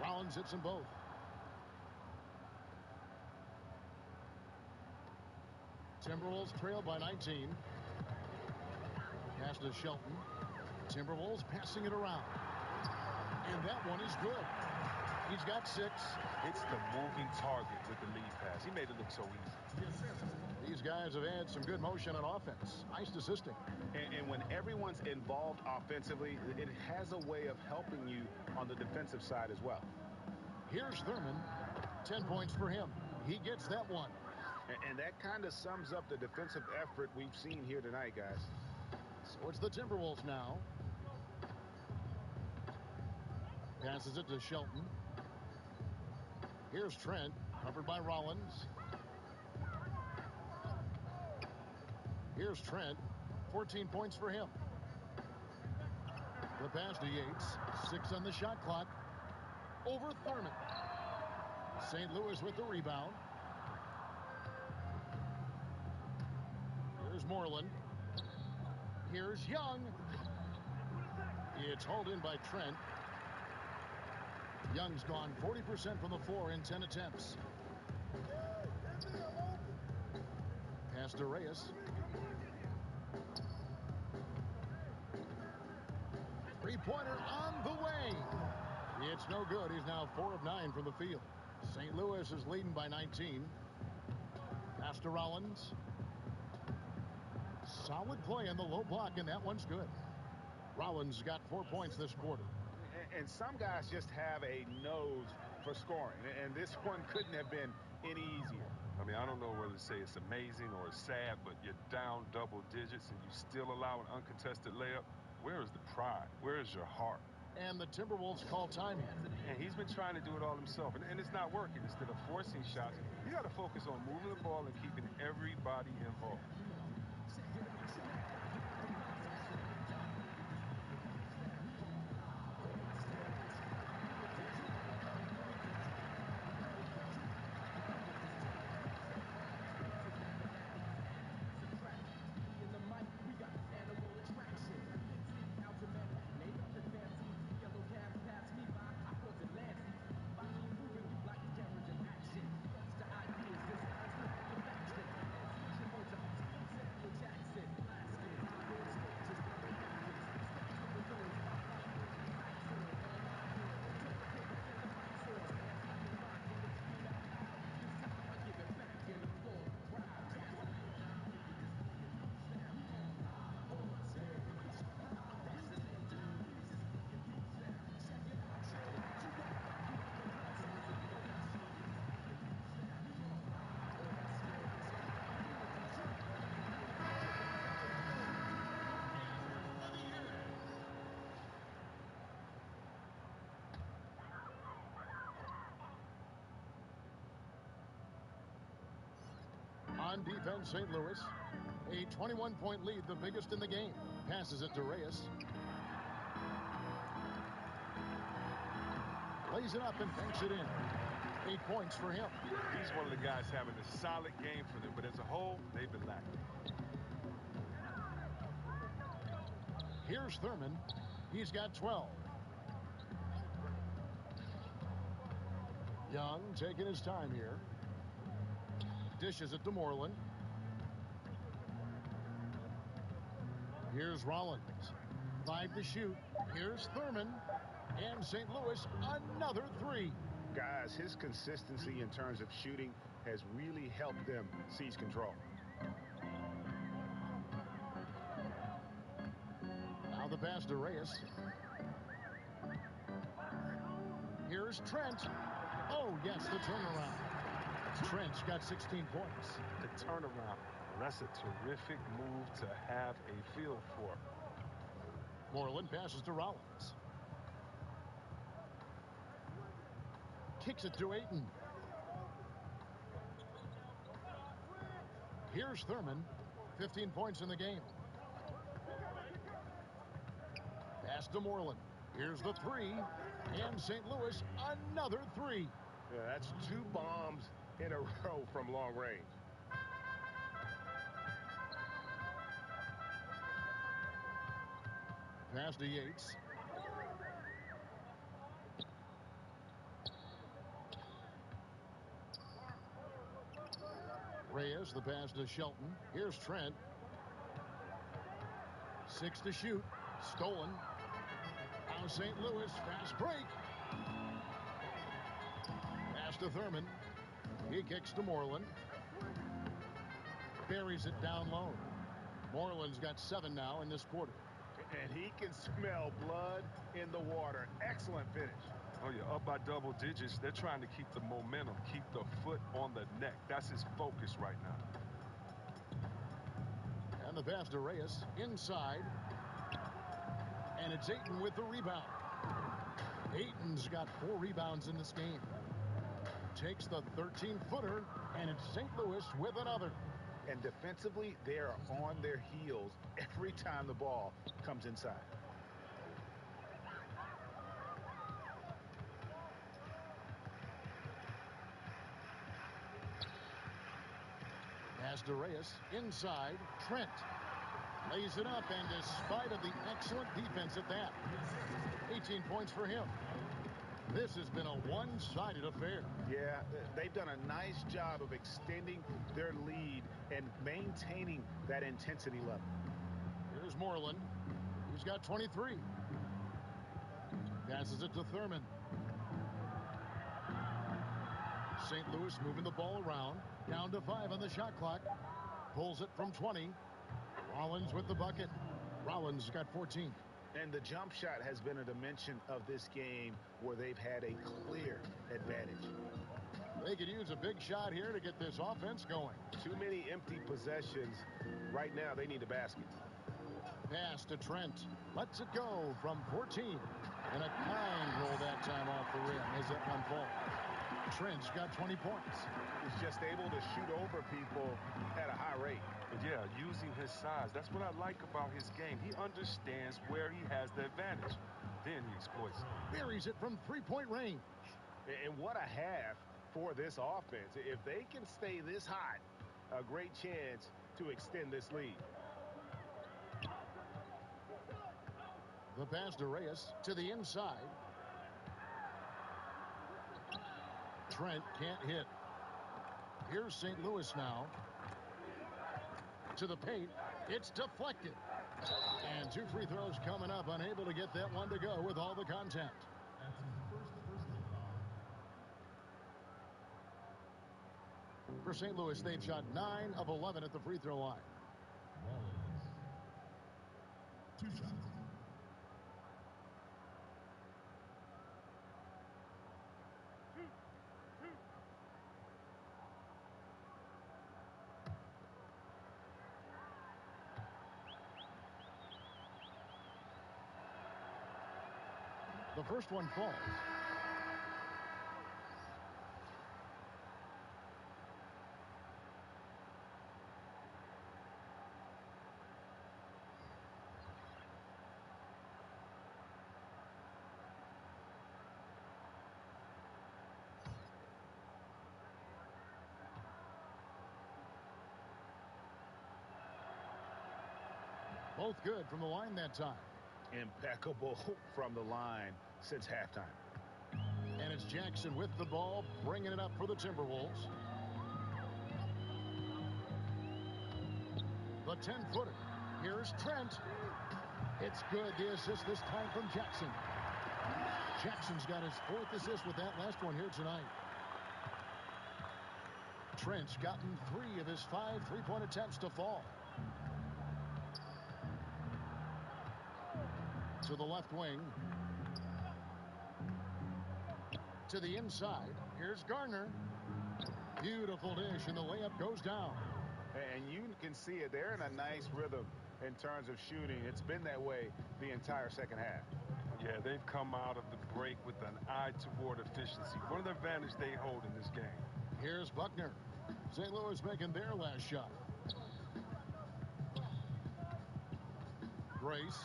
Rollins hits them both. Timberwolves trail by 19. Pass to Shelton. Timberwolves passing it around. And that one is good. He's got six. It's the moving target with the lead pass. He made it look so easy. These guys have had some good motion on offense. Nice assisting. And, and when everyone's involved offensively, it has a way of helping you on the defensive side as well. Here's Thurman. 10 points for him. He gets that one. And, and that kind of sums up the defensive effort we've seen here tonight, guys. It's the Timberwolves now. Passes it to Shelton. Here's Trent, covered by Rollins. Here's Trent, 14 points for him. The pass to Yates, six on the shot clock. Over Thurman. St. Louis with the rebound. Here's Moreland. Here's Young. It's hauled in by Trent. Young's gone 40% from the floor in 10 attempts. Pass to Reyes. Three-pointer on the way. It's no good. He's now 4 of 9 from the field. St. Louis is leading by 19. Pass to Rollins. Solid play in the low block, and that one's good. Rollins got four points this quarter. And, and some guys just have a nose for scoring, and this one couldn't have been any easier. I mean, I don't know whether to say it's amazing or it's sad, but you're down double digits and you still allow an uncontested layup. Where is the pride? Where is your heart? And the Timberwolves call time. And he's been trying to do it all himself, and, and it's not working. Instead of forcing shots, you got to focus on moving the ball and keeping everybody involved. On defense, St. Louis. A 21-point lead, the biggest in the game. Passes it to Reyes. Lays it up and banks it in. Eight points for him. He's one of the guys having a solid game for them, but as a whole, they've been lacking. Here's Thurman. He's got 12. Young taking his time here. Dishes it to Moreland. Here's Rollins. Five to shoot. Here's Thurman. And St. Louis, another three. Guys, his consistency in terms of shooting has really helped them seize control. Now the pass to Reyes. Here's Trent. Oh, yes, the turnaround. Trent's got 16 points. The turnaround. That's a terrific move to have a feel for. Moreland passes to Rollins. Kicks it to Ayton. Here's Thurman. 15 points in the game. Pass to Moreland. Here's the three. And St. Louis, another three. Yeah, that's two bombs in a *laughs* row from long range. Pass to Yates. Reyes, the pass to Shelton. Here's Trent. Six to shoot. Stolen. Now St. Louis, fast break. to Thurman. He kicks to Moreland. Buries it down low. Moreland's got seven now in this quarter. And he can smell blood in the water. Excellent finish. Oh, yeah, up by double digits. They're trying to keep the momentum, keep the foot on the neck. That's his focus right now. And the pass to Reyes inside. And it's Ayton with the rebound. Ayton's got four rebounds in this game. Takes the 13-footer, and it's St. Louis with another. And defensively, they are on their heels every time the ball comes inside. Pass to Reyes inside. Trent lays it up, and despite of the excellent defense at that, 18 points for him. This has been a one-sided affair. Yeah, uh, they've done a nice job of extending their lead and maintaining that intensity level. Here's Moreland. He's got 23. Passes it to Thurman. St. Louis moving the ball around. Down to five on the shot clock. Pulls it from 20. Rollins with the bucket. Rollins got 14. And the jump shot has been a dimension of this game where they've had a clear advantage. They could use a big shot here to get this offense going. Too many empty possessions. Right now, they need a basket. Pass to Trent. Lets it go from 14. And a kind roll that time off the rim as that one falls. Trent's got 20 points. He's just able to shoot over people at a high rate. Yeah, using his size. That's what I like about his game. He understands where he has the advantage. Then he exploits it. Buries it from three-point range. And what a half for this offense. If they can stay this hot, a great chance to extend this lead. The pass to Reyes to the inside. Trent can't hit. Here's St. Louis now. To the paint. It's deflected. And two free throws coming up. Unable to get that one to go with all the contact. For St. Louis, they've shot 9 of 11 at the free throw line. Two shots. First one falls. Both good from the line that time. Impeccable *laughs* from the line since halftime. And it's Jackson with the ball, bringing it up for the Timberwolves. The 10-footer. Here's Trent. It's good. The assist this time from Jackson. Jackson's got his fourth assist with that last one here tonight. Trent's gotten three of his five three-point attempts to fall. To the left wing. To the inside. Here's Garner. Beautiful dish, and the layup goes down. And you can see it. They're in a nice rhythm in terms of shooting. It's been that way the entire second half. Yeah, they've come out of the break with an eye toward efficiency. One of the advantage they hold in this game. Here's Buckner. St. Louis making their last shot. Grace.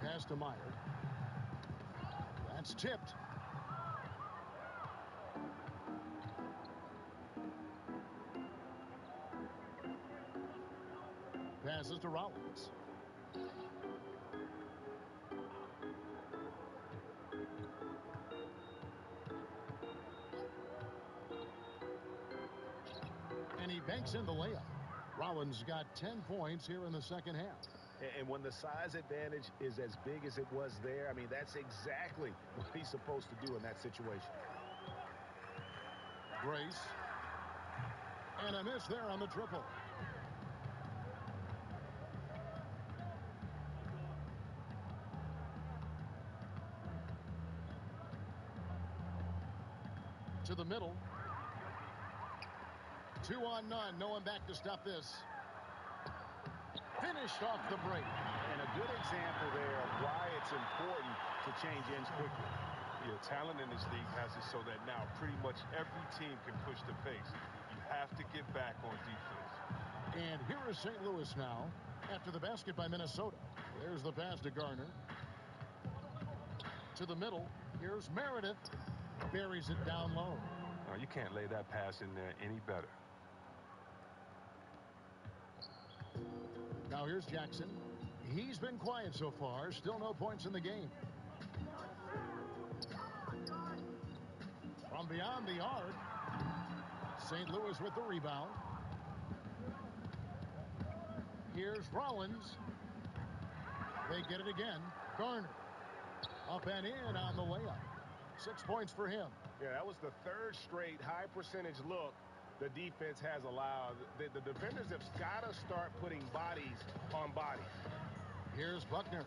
Pass to Meyer. That's tipped. In the layup. Rollins got 10 points here in the second half. And when the size advantage is as big as it was there, I mean, that's exactly *laughs* what he's supposed to do in that situation. Grace. And a miss there on the triple. To the middle. Two on none. No one back to stop this. Finished off the break. And a good example there of why it's important to change ends quickly. Yeah, talent in this league has it so that now pretty much every team can push the pace. You have to get back on defense. And here is St. Louis now after the basket by Minnesota. There's the pass to Garner. To the middle. Here's Meredith. Buries it down low. No, you can't lay that pass in there any better. Now here's Jackson. He's been quiet so far. Still no points in the game. From beyond the arc, St. Louis with the rebound. Here's Rollins. They get it again. Garner. Up and in on the layup. Six points for him. Yeah, that was the third straight high percentage look the defense has allowed. The, the defenders have got to start putting bodies on bodies. Here's Buckner.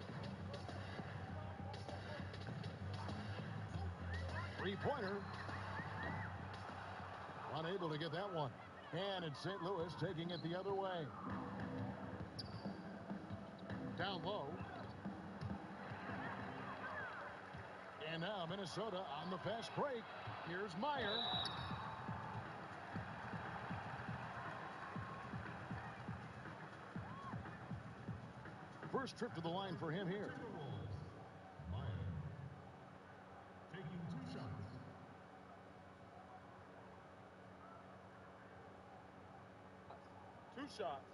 Three-pointer. Unable to get that one. And it's St. Louis taking it the other way. Down low. And now Minnesota on the fast break. Here's Meyer. First trip to the line for him here. Meyer taking two shots. Two shots.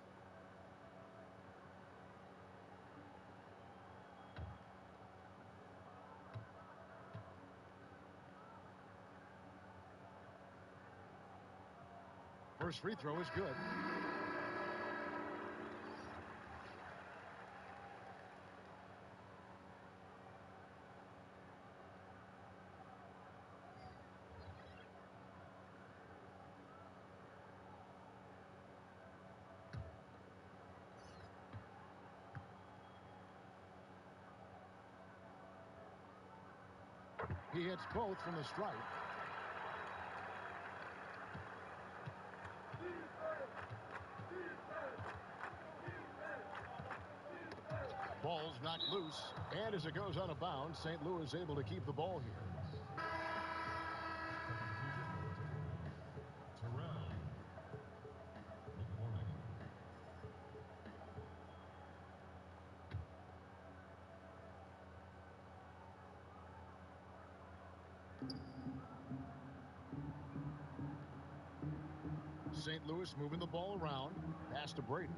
First free throw is good. He hits both from the stripe. Ball's knocked loose. And as it goes out of bounds, St. Louis is able to keep the ball here. Terrell McCormick. St. Louis moving the ball around. Pass to Brady.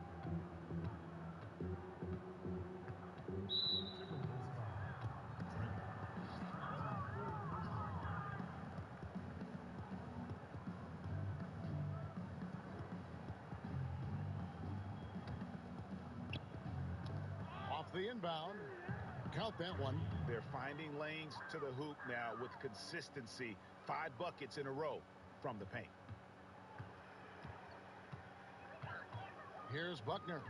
That one. They're finding lanes to the hoop now with consistency. Five buckets in a row from the paint. Here's Buckner.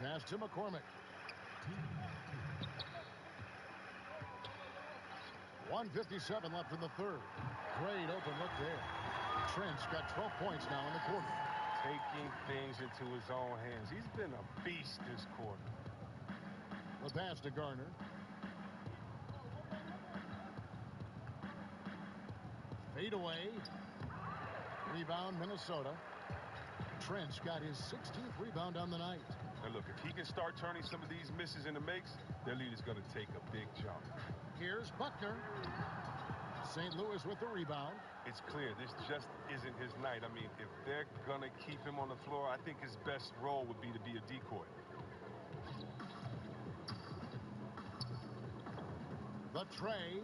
Pass to McCormick. 157 left in the third. Great open look there. Trent's got 12 points now in the quarter. Taking things into his own hands. He's been a beast this quarter. The pass to Garner. Fade away. Rebound, Minnesota. Trent's got his 16th rebound on the night. And look, if he can start turning some of these misses into makes, their lead is going to take a big jump. Here's Buckner. St. Louis with the rebound. It's clear this just isn't his night. I mean, if they're going to keep him on the floor, I think his best role would be to be a decoy. The tray.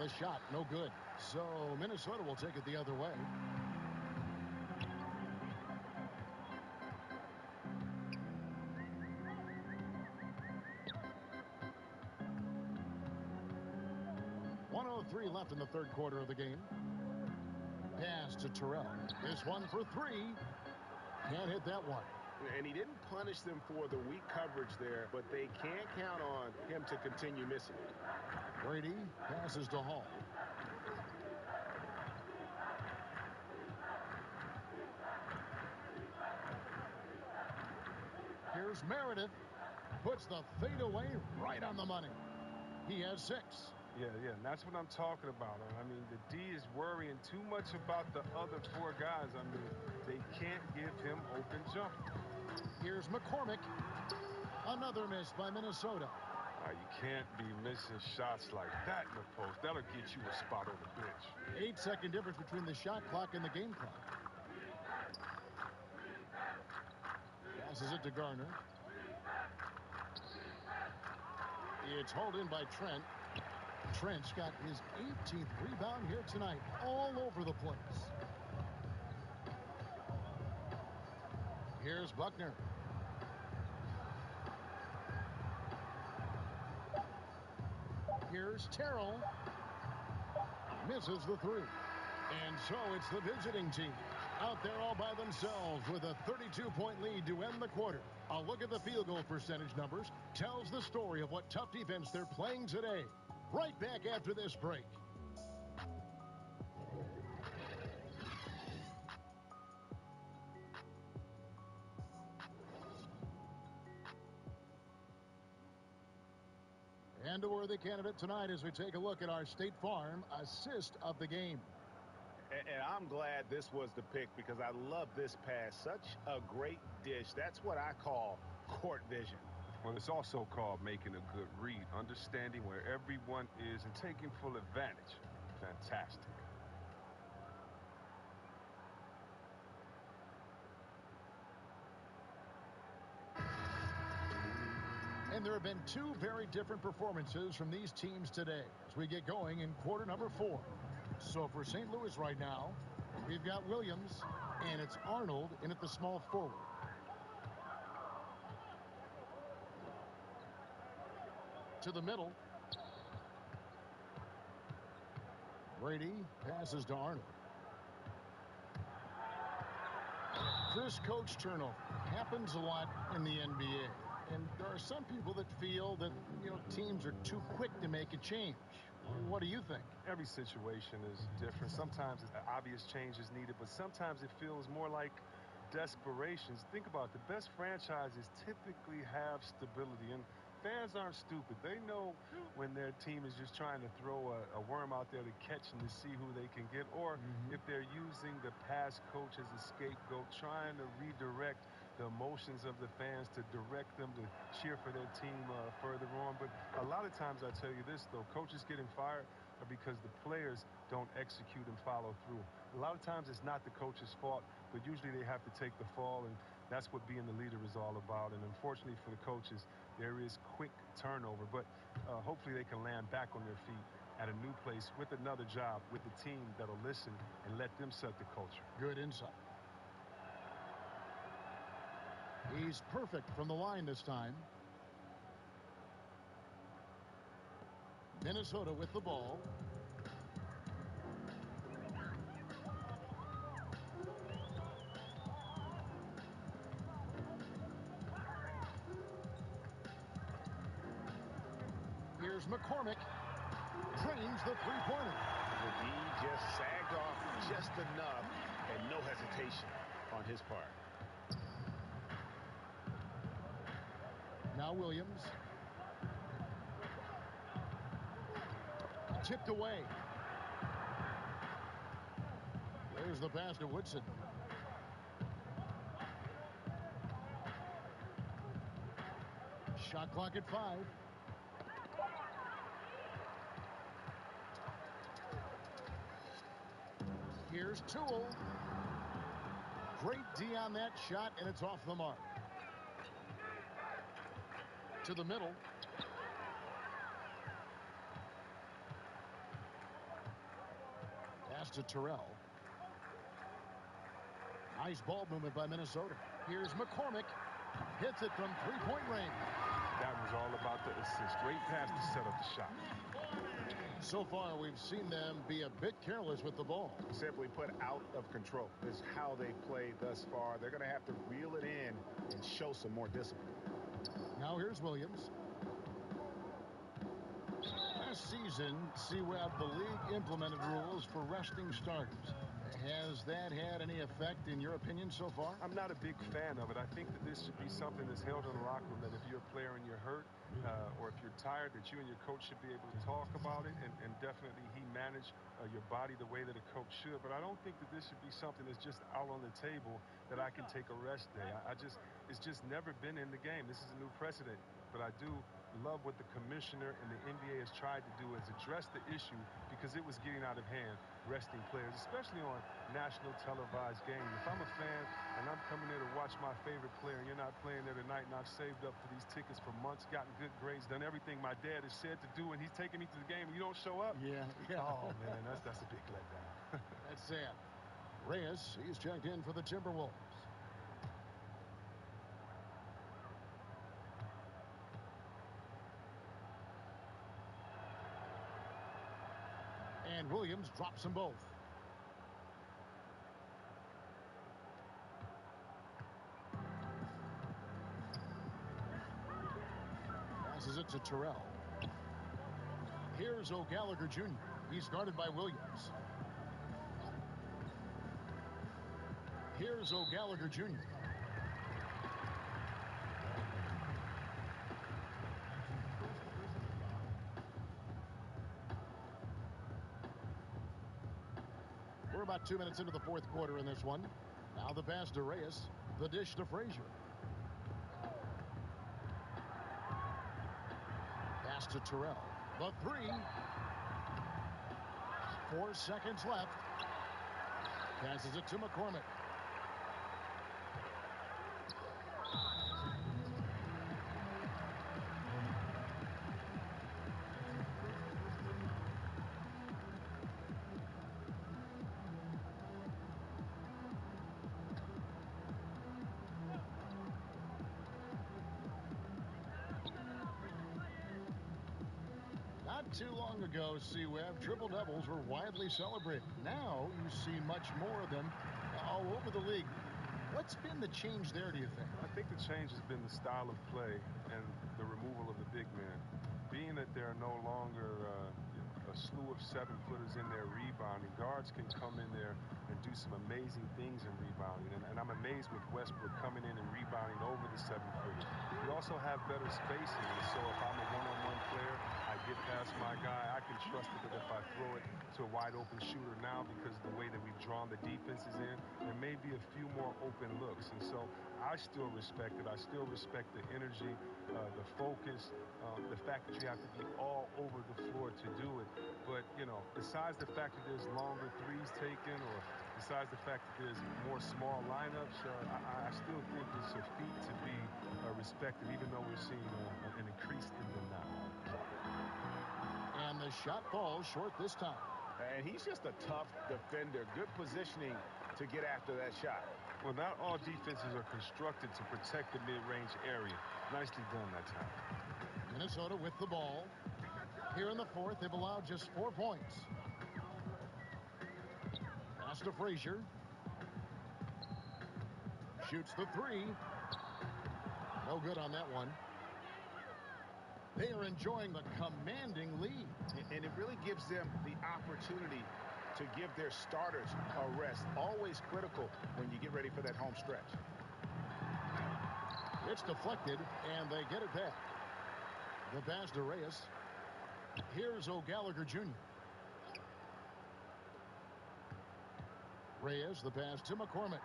The shot, no good. So Minnesota will take it the other way. Third quarter of the game. Pass to Terrell. This one for three. Can't hit that one. And he didn't punish them for the weak coverage there, but they can't count on him to continue missing. Brady passes to Hall. Here's Meredith. Puts the fade away right on the money. He has six. Yeah, yeah, and that's what I'm talking about. I mean, the D is worrying too much about the other four guys. I mean, they can't give him open jump. Here's McCormick. Another miss by Minnesota. Uh, you can't be missing shots like that in the post. That'll get you a spot on the bench. Eight second difference between the shot clock and the game clock. Passes it to Garner. It's hauled in by Trent. Trent's got his 18th rebound here tonight, all over the place. Here's Buckner. Here's Terrell. Misses the three. And so it's the visiting team out there all by themselves with a 32-point lead to end the quarter. A look at the field goal percentage numbers tells the story of what tough defense they're playing today. Right back after this break. And a worthy candidate tonight as we take a look at our State Farm assist of the game. And I'm glad this was the pick because I love this pass. Such a great dish. That's what I call court vision. Well, it's also called making a good read, understanding where everyone is and taking full advantage. Fantastic. And there have been two very different performances from these teams today as we get going in quarter number four. So for St. Louis right now, we've got Williams, and it's Arnold in at the small forward. To the middle. Brady passes to Arnold. First coach turnover happens a lot in the NBA. And there are some people that feel that, you know, teams are too quick to make a change. What do you think? Every situation is different. Sometimes an obvious change is needed, but sometimes it feels more like desperations. Think about it. the best franchises typically have stability, and fans aren't stupid. They know when their team is just trying to throw a, a worm out there to catch and to see who they can get, or Mhm. if they're using the past coach as a scapegoat, trying to redirect the emotions of the fans to direct them to cheer for their team uh, further on. But a lot of times, I tell you this though, coaches getting fired are because the players don't execute and follow through. A lot of times, it's not the coach's fault, but usually they have to take the fall, and that's what being the leader is all about. And unfortunately for the coaches, there is quick turnover, but uh, hopefully they can land back on their feet at a new place with another job, with a team that'll listen and let them set the culture. Good insight. He's perfect from the line this time. Minnesota with the ball. Tipped away. There's the pass to Woodson. Shot clock at five. Here's Toole. Great D on that shot, and it's off the mark. To the middle. Pass to Terrell. Nice ball movement by Minnesota. Here's McCormick. Hits it from three-point range. That was all about the assist. Great pass to set up the shot. So far, we've seen them be a bit careless with the ball. Simply put, out of control is how they played thus far. They're going to have to reel it in and show some more discipline. Now here's Williams. Season, C-Webb, the league implemented rules for resting starters. Has that had any effect in your opinion so far? I'm not a big fan of it. I think that this should be something that's held in the locker room that if you're a player and you're hurt uh, or if you're tired that you and your coach should be able to talk about it and, and definitely he manage uh, your body the way that a coach should. But I don't think that this should be something that's just out on the table that I can take a rest day. I, I just, it's just never been in the game. This is a new precedent. But I do love what the commissioner and the NBA has tried to do is address the issue because it was getting out of hand, resting players, especially on national televised games. If I'm a fan and I'm coming there to watch my favorite player and you're not playing there tonight and I've saved up for these tickets for months, gotten good grades, done everything my dad has said to do, and he's taking me to the game and you don't show up? Yeah, yeah. Oh, man, that's, that's a big letdown. *laughs* that's sad. Reyes, he's checked in for the Timberwolves. And Williams drops them both. Passes it to Terrell. Here's O'Gallagher Jr. He's guarded by Williams. Here's O'Gallagher Jr. We're about two minutes into the fourth quarter in this one. Now the pass to Reyes. The dish to Frazier. Pass to Terrell. The three. Four seconds left. Passes it to McCormick. Doubles were widely celebrated. Now you see much more of them all over the league. What's been the change there, do you think? I think the change has been the style of play and the removal of the big man. Being that there are no longer uh, a slew of seven footers in there rebounding, guards can come in there and do some amazing things in rebounding. And, and I'm amazed with Westbrook coming in and rebounding over the seven footers. We also have better spacing. So if I'm a one-on-one player, get past my guy. I can trust it. that if I throw it to a wide open shooter now because the way that we've drawn the defenses in, there may be a few more open looks. And so I still respect it. I still respect the energy, uh, the focus, um, the fact that you have to be all over the floor to do it. But, you know, besides the fact that there's longer threes taken or besides the fact that there's more small lineups, uh, I, I, still think it's a feat to be uh, respected, even though we're seeing uh, an increase in them now. And the shot falls short this time. And he's just a tough defender. Good positioning to get after that shot. Well, not all defenses are constructed to protect the mid-range area. Nicely done that time. Minnesota with the ball. Here in the fourth, they've allowed just four points. Pass to Frazier. Shoots the three. No good on that one. They are enjoying the commanding lead. And it really gives them the opportunity to give their starters a rest. Always critical when you get ready for that home stretch. It's deflected, and they get it back. The pass to Reyes. Here's O'Gallagher Jr. Reyes, the pass to McCormick.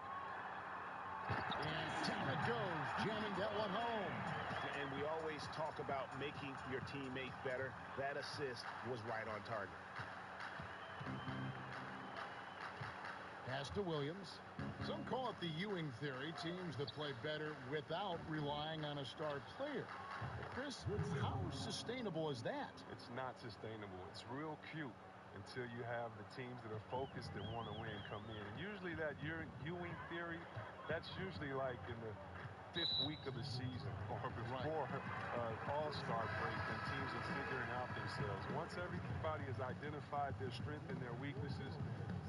And down it goes, jamming that one home. And we always talk about making your teammate better. That assist was right on target. Pass to Williams. Some call it the Ewing theory, teams that play better without relying on a star player. Chris, how sustainable is that? It's not sustainable. It's real cute until you have the teams that are focused and want to win come in. And usually that Ewing theory, that's usually like in the fifth week of the season or before uh, All-Star break and teams are figuring out themselves. Once everybody has identified their strength and their weaknesses,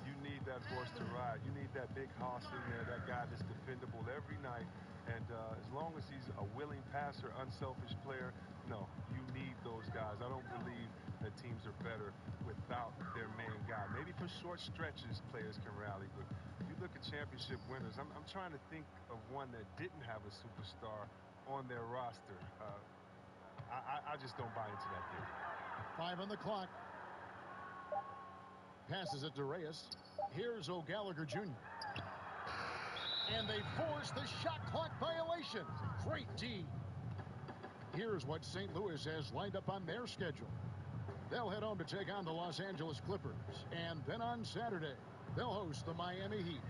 you need that horse to ride. You need that big hoss in there, that guy that's dependable every night. And uh, as long as he's a willing passer, unselfish player, no, you need those guys. I don't believe that teams are better without their main guy. Maybe for short stretches, players can rally, but if you look at championship winners, I'm, I'm trying to think of one that didn't have a superstar on their roster. Uh, I, I, just don't buy into that theory. Five on the clock. Passes it to Reyes. Here's O'Gallagher Jr. And they force the shot clock violation. Great D. Here's what St. Louis has lined up on their schedule. They'll head home to take on the Los Angeles Clippers. And then on Saturday, They'll host the Miami Heat.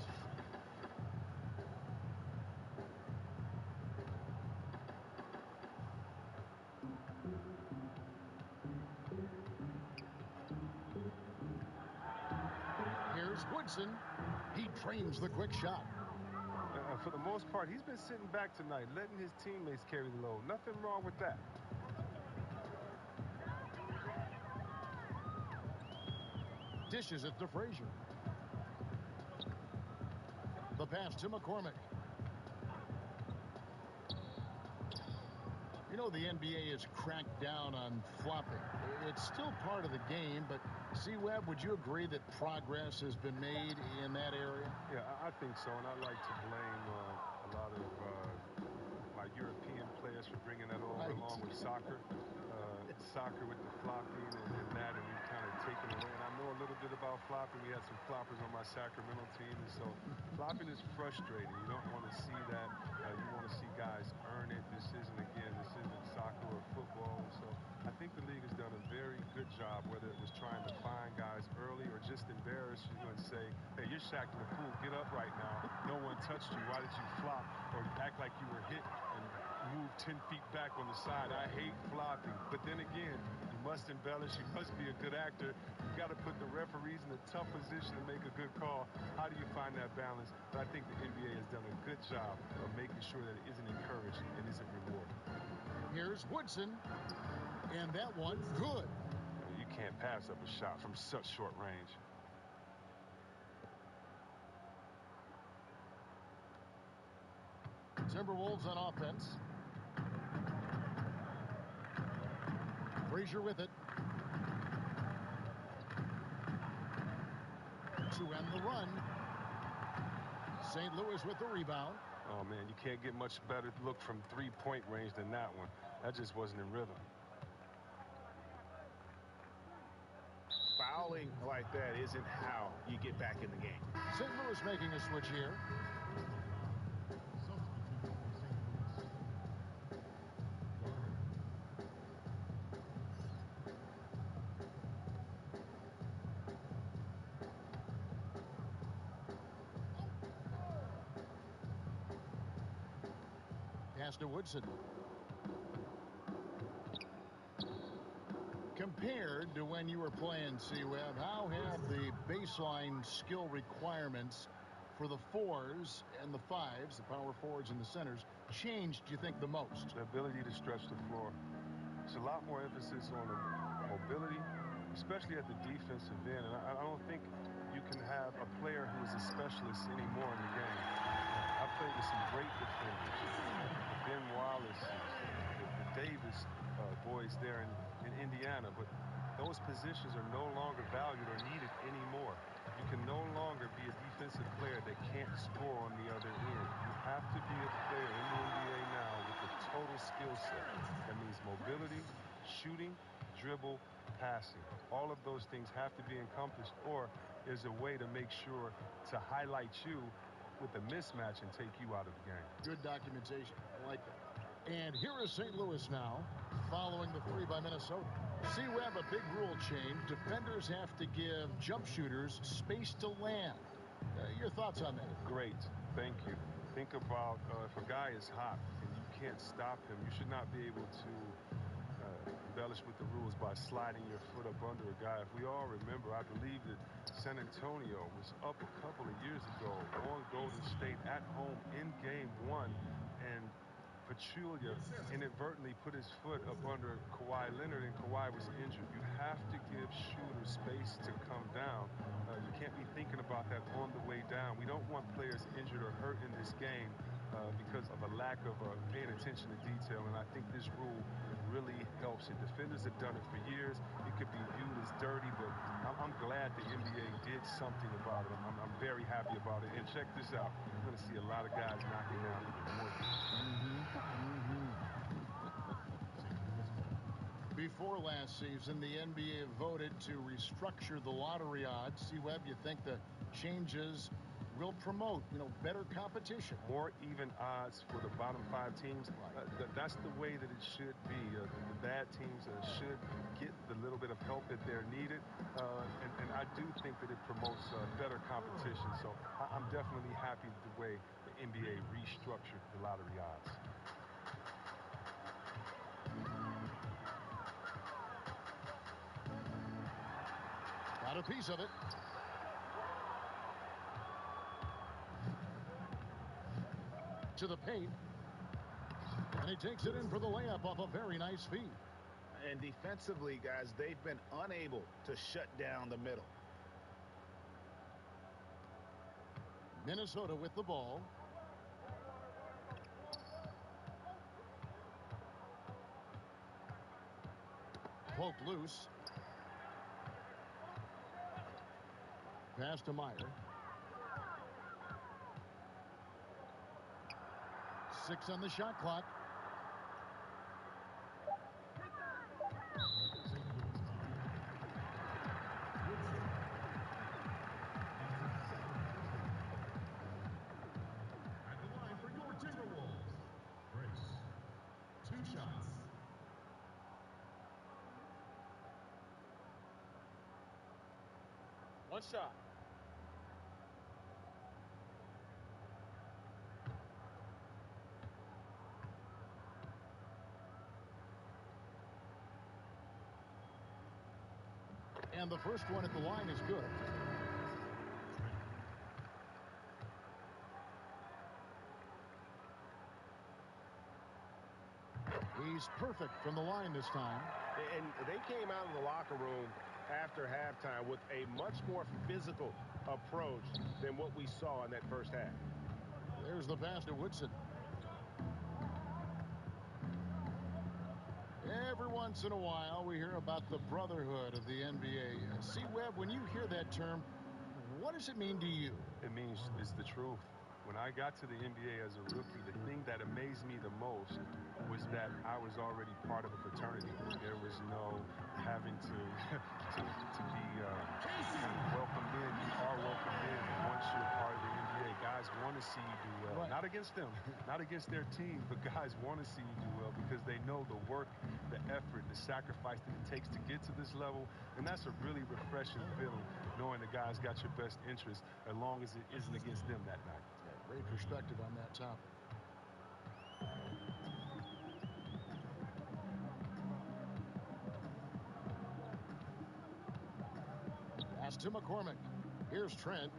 Here's Woodson. He trains the quick shot. Uh, for the most part, he's been sitting back tonight, letting his teammates carry the load. Nothing wrong with that. Dishes it to Frazier. The pass to McCormick. You know, the NBA has cracked down on flopping. It's still part of the game, but C. Webb, would you agree that progress has been made in that area? Yeah, I think so, and I like to blame uh, a lot of uh, my European players for bringing that over right. along with soccer. Soccer with the flopping and, and that, and we've kind of taken away. And I know a little bit about flopping. We had some floppers on my Sacramento team, and so flopping is frustrating. You don't want to see that. Uh, you want to see guys earn it. This isn't, again, this isn't soccer or football. So I think the league has done a very good job, whether it was trying to find guys early or just embarrass you and say, hey, you're Shaq in the pool. Get up right now. No one touched you. Why did you flop or act like you were hit and move 10 feet back on the side? I hate flopping. But then again, you must embellish. You must be a good actor. You got to put the referees in a tough position to make a good call. How do you find that balance? But I think the NBA has done a good job of making sure that it isn't encouraged and isn't rewarded. Here's Woodson, and that one good. You can't pass up a shot from such short range. Timberwolves on offense. Frazier with it. To end the run. St. Louis with the rebound. Oh, man, you can't get much better look from three-point range than that one. That just wasn't in rhythm. Fouling like that isn't how you get back in the game. St. Louis making a switch here. Compared to when you were playing C-Webb, how have the baseline skill requirements for the fours and the fives, the power forwards and the centers, changed, do you think, the most? The ability to stretch the floor. It's a lot more emphasis on the mobility, especially at the defensive end. And I, I don't think you can have a player who is a specialist anymore in the game. I've played with some great defenders. Ben Wallace, the, the Davis uh, boys there in, in Indiana, but those positions are no longer valued or needed anymore. You can no longer be a defensive player that can't score on the other end. You have to be a player in the NBA now with a total skill set. That means mobility, shooting, dribble, passing. All of those things have to be encompassed, or there's a way to make sure to highlight you with a mismatch and take you out of the game. Good documentation. I like that. And here is St. Louis now, following the three by Minnesota. C. Webb, a big rule change. Defenders have to give jump shooters space to land. Uh, your thoughts on that? Great. Thank you. Think about uh, if a guy is hot and you can't stop him, you should not be able to embellish with the rules by sliding your foot up under a guy. If we all remember, I believe that San Antonio was up a couple of years ago on Golden State at home in game one, and Pachulia inadvertently put his foot up under Kawhi Leonard, and Kawhi was injured. You have to give shooters space to come down. Uh, you can't be thinking about that on the way down. We don't want players injured or hurt in this game uh, because of a lack of uh, paying attention to detail, and I think this rule really helps it. Defenders have done it for years. It could be viewed as dirty, but I'm, I'm glad the NBA did something about it. I'm, I'm, very happy about it. And check this out. We're going to see a lot of guys knocking down more. Before last season, the NBA voted to restructure the lottery odds. C. Webb, you think the changes will promote, you know, better competition. More even odds for the bottom five teams. Uh, th that's the way that it should be. Uh, the, bad teams uh, should get the little bit of help that they're needed. Uh, and, and, I do think that it promotes uh, better competition. So I I'm definitely happy with the way the NBA restructured the lottery odds. Got a piece of it. To the paint. And he takes it in for the layup off a very nice feed. And defensively, guys, they've been unable to shut down the middle. Minnesota with the ball. Poke loose. Pass to Meyer. Six on the shot clock. And the first one at the line is good. He's perfect from the line this time. And they came out of the locker room after halftime with a much more physical approach than what we saw in that first half. There's the pass to Woodson. Every once in a while, we hear about the brotherhood of the NBA. C. Webb, when you hear that term, what does it mean to you? It means it's the truth. When I got to the NBA as a rookie, the thing that amazed me the most was that I was already part of a fraternity. There was no having to *laughs* to, to be uh, welcomed in. You are welcomed in once you're part of the. Guys want to see you do well. Right. Not against them, *laughs* not against their team, but guys want to see you do well because they know the work, the effort, the sacrifice that it takes to get to this level. And that's a really refreshing feeling, knowing the guys got your best interest as long as it isn't against them that night. Yeah, great perspective on that topic. Pass to McCormick. Here's Trent.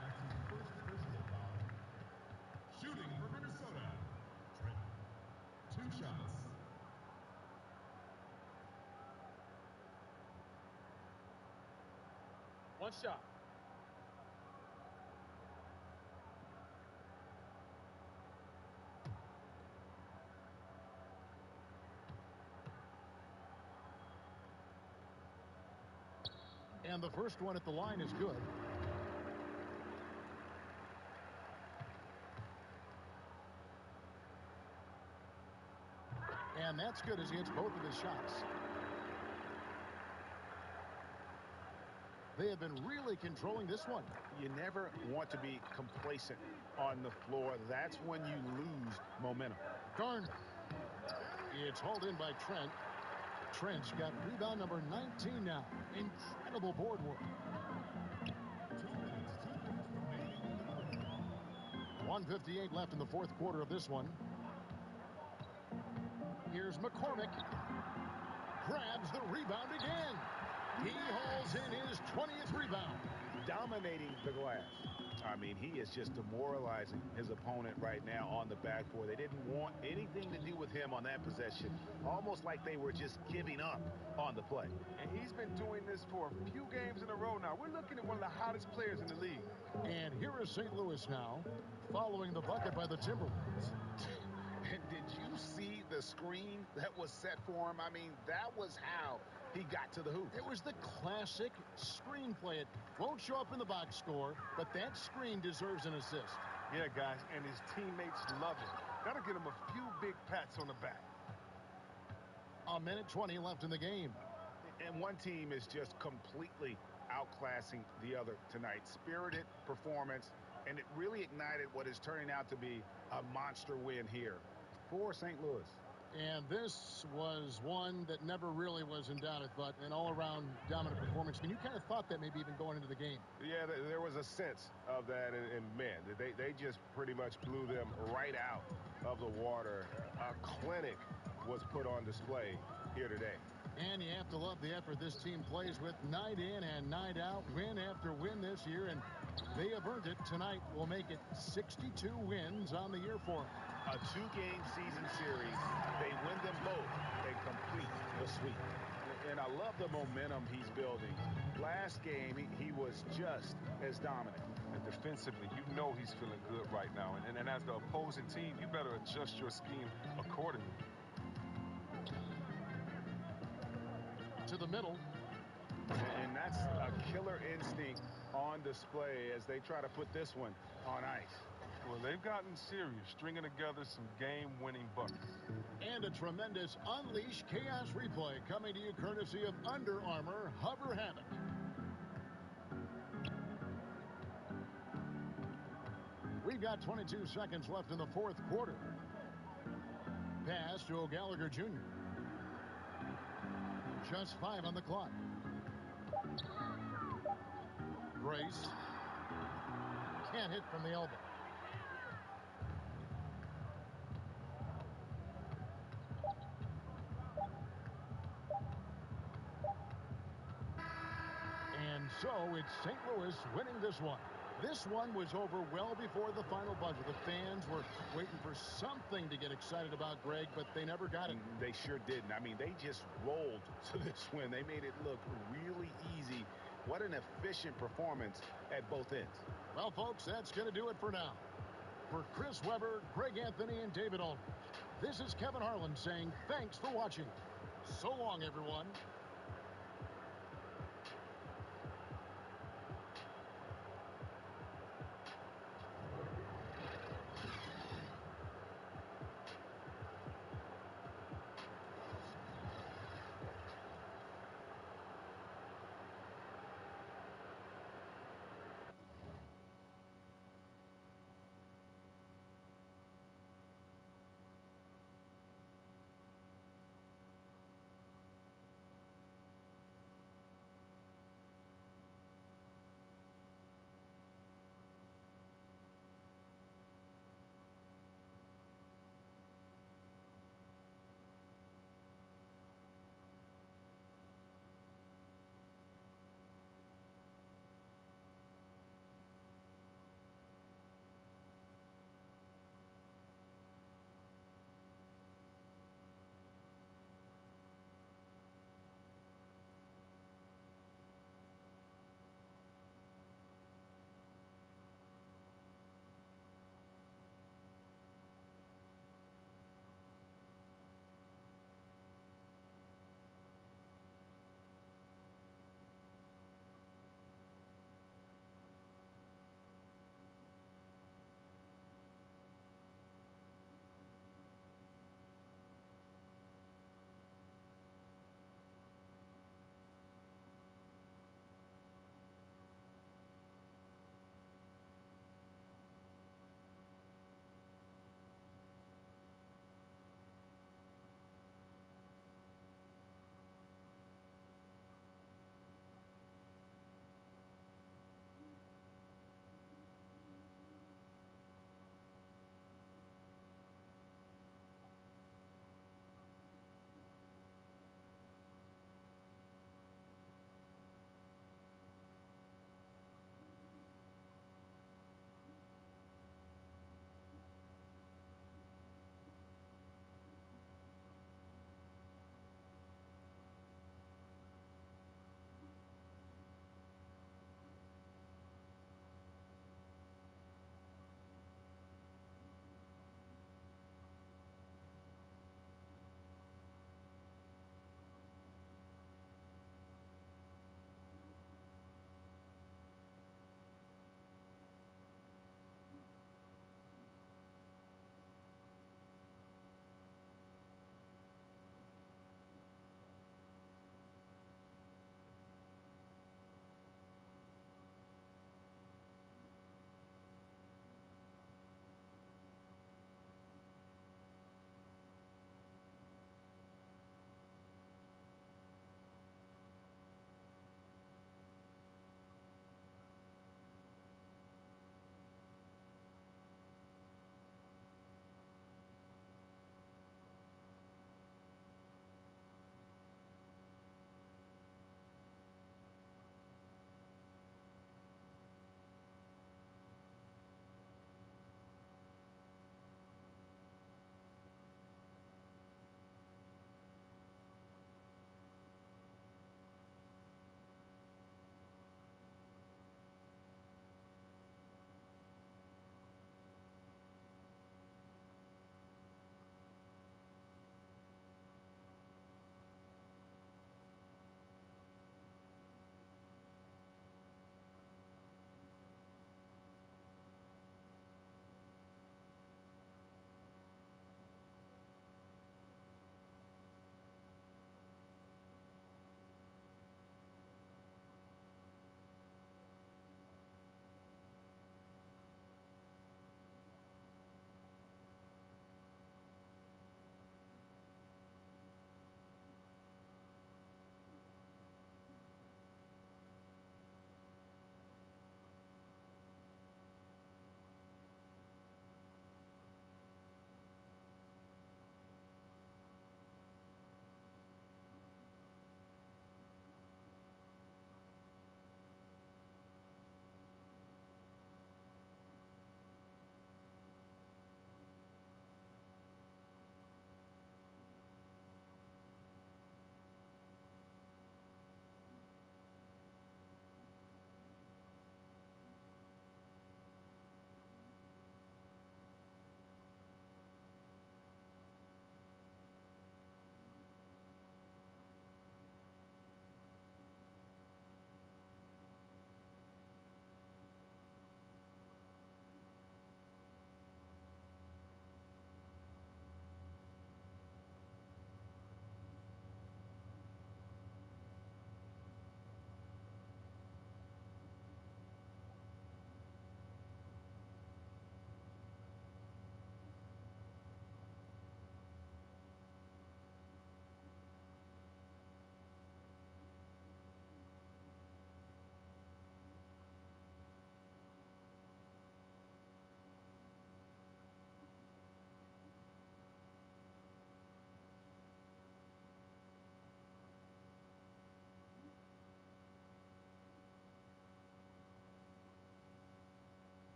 That's his first personal foul. Shooting for Minnesota, Trent. Two shots. One shot. And the first one at the line is good. And that's good as he hits both of his shots. They have been really controlling this one. You never want to be complacent on the floor. That's when you lose momentum. Garner. It's hauled in by Trent. Trent's got rebound number 19 now. Incredible board work. One fifty-eight left in the fourth quarter of this one. Here's McCormick. Grabs the rebound again. He hauls in his 20th rebound. Dominating the glass. I mean, he is just demoralizing his opponent right now on the backboard. They didn't want anything to do with him on that possession. Almost like they were just giving up on the play. And he's been doing this for a few games in a row now. We're looking at one of the hottest players in the league. And here is St. Louis now, following the bucket by the Timberwolves. *laughs* And did you see the screen that was set for him? I mean, that was how he got to the hoop. It was the classic screenplay. It won't show up in the box score, but that screen deserves an assist. Yeah, guys, and his teammates love it. That'll get him a few big pats on the back. A minute 20 left in the game. And one team is just completely outclassing the other tonight. Spirited performance, and it really ignited what is turning out to be a monster win here for St. Louis. And this was one that never really was in doubt, I thought. An all-around dominant performance. I mean, you kind of thought that maybe even going into the game. Yeah, there was a sense of that, and, and man, they, they just pretty much blew them right out of the water. A clinic was put on display here today. And you have to love the effort this team plays with night in and night out, win after win this year, and they have earned it. Tonight will make it 62 wins on the year for them. A two-game season series. They win them both and complete the sweep. And I love the momentum he's building. Last game, he, he was just as dominant. And defensively, you know he's feeling good right now. And, and, and as the opposing team, you better adjust your scheme accordingly. To the middle. And that's a killer instinct on display as they try to put this one on ice. Well, they've gotten serious, stringing together some game-winning buckets. And a tremendous Unleash Chaos replay coming to you courtesy of Under Armour Hover Havoc. We've got 22 seconds left in the fourth quarter. Pass to O'Gallagher Jr. Just five on the clock. Grace. Can't hit from the elbow. And so it's St. Louis winning this one. This one was over well before the final buzzer. The fans were waiting for something to get excited about, Greg, but they never got it. They sure didn't. I mean, they just rolled *laughs* to this win. They made it look really easy. What an efficient performance at both ends. Well, folks, that's going to do it for now. For Chris Webber, Greg Anthony, and David Aldridge, this is Kevin Harlan saying thanks for watching. So long, everyone.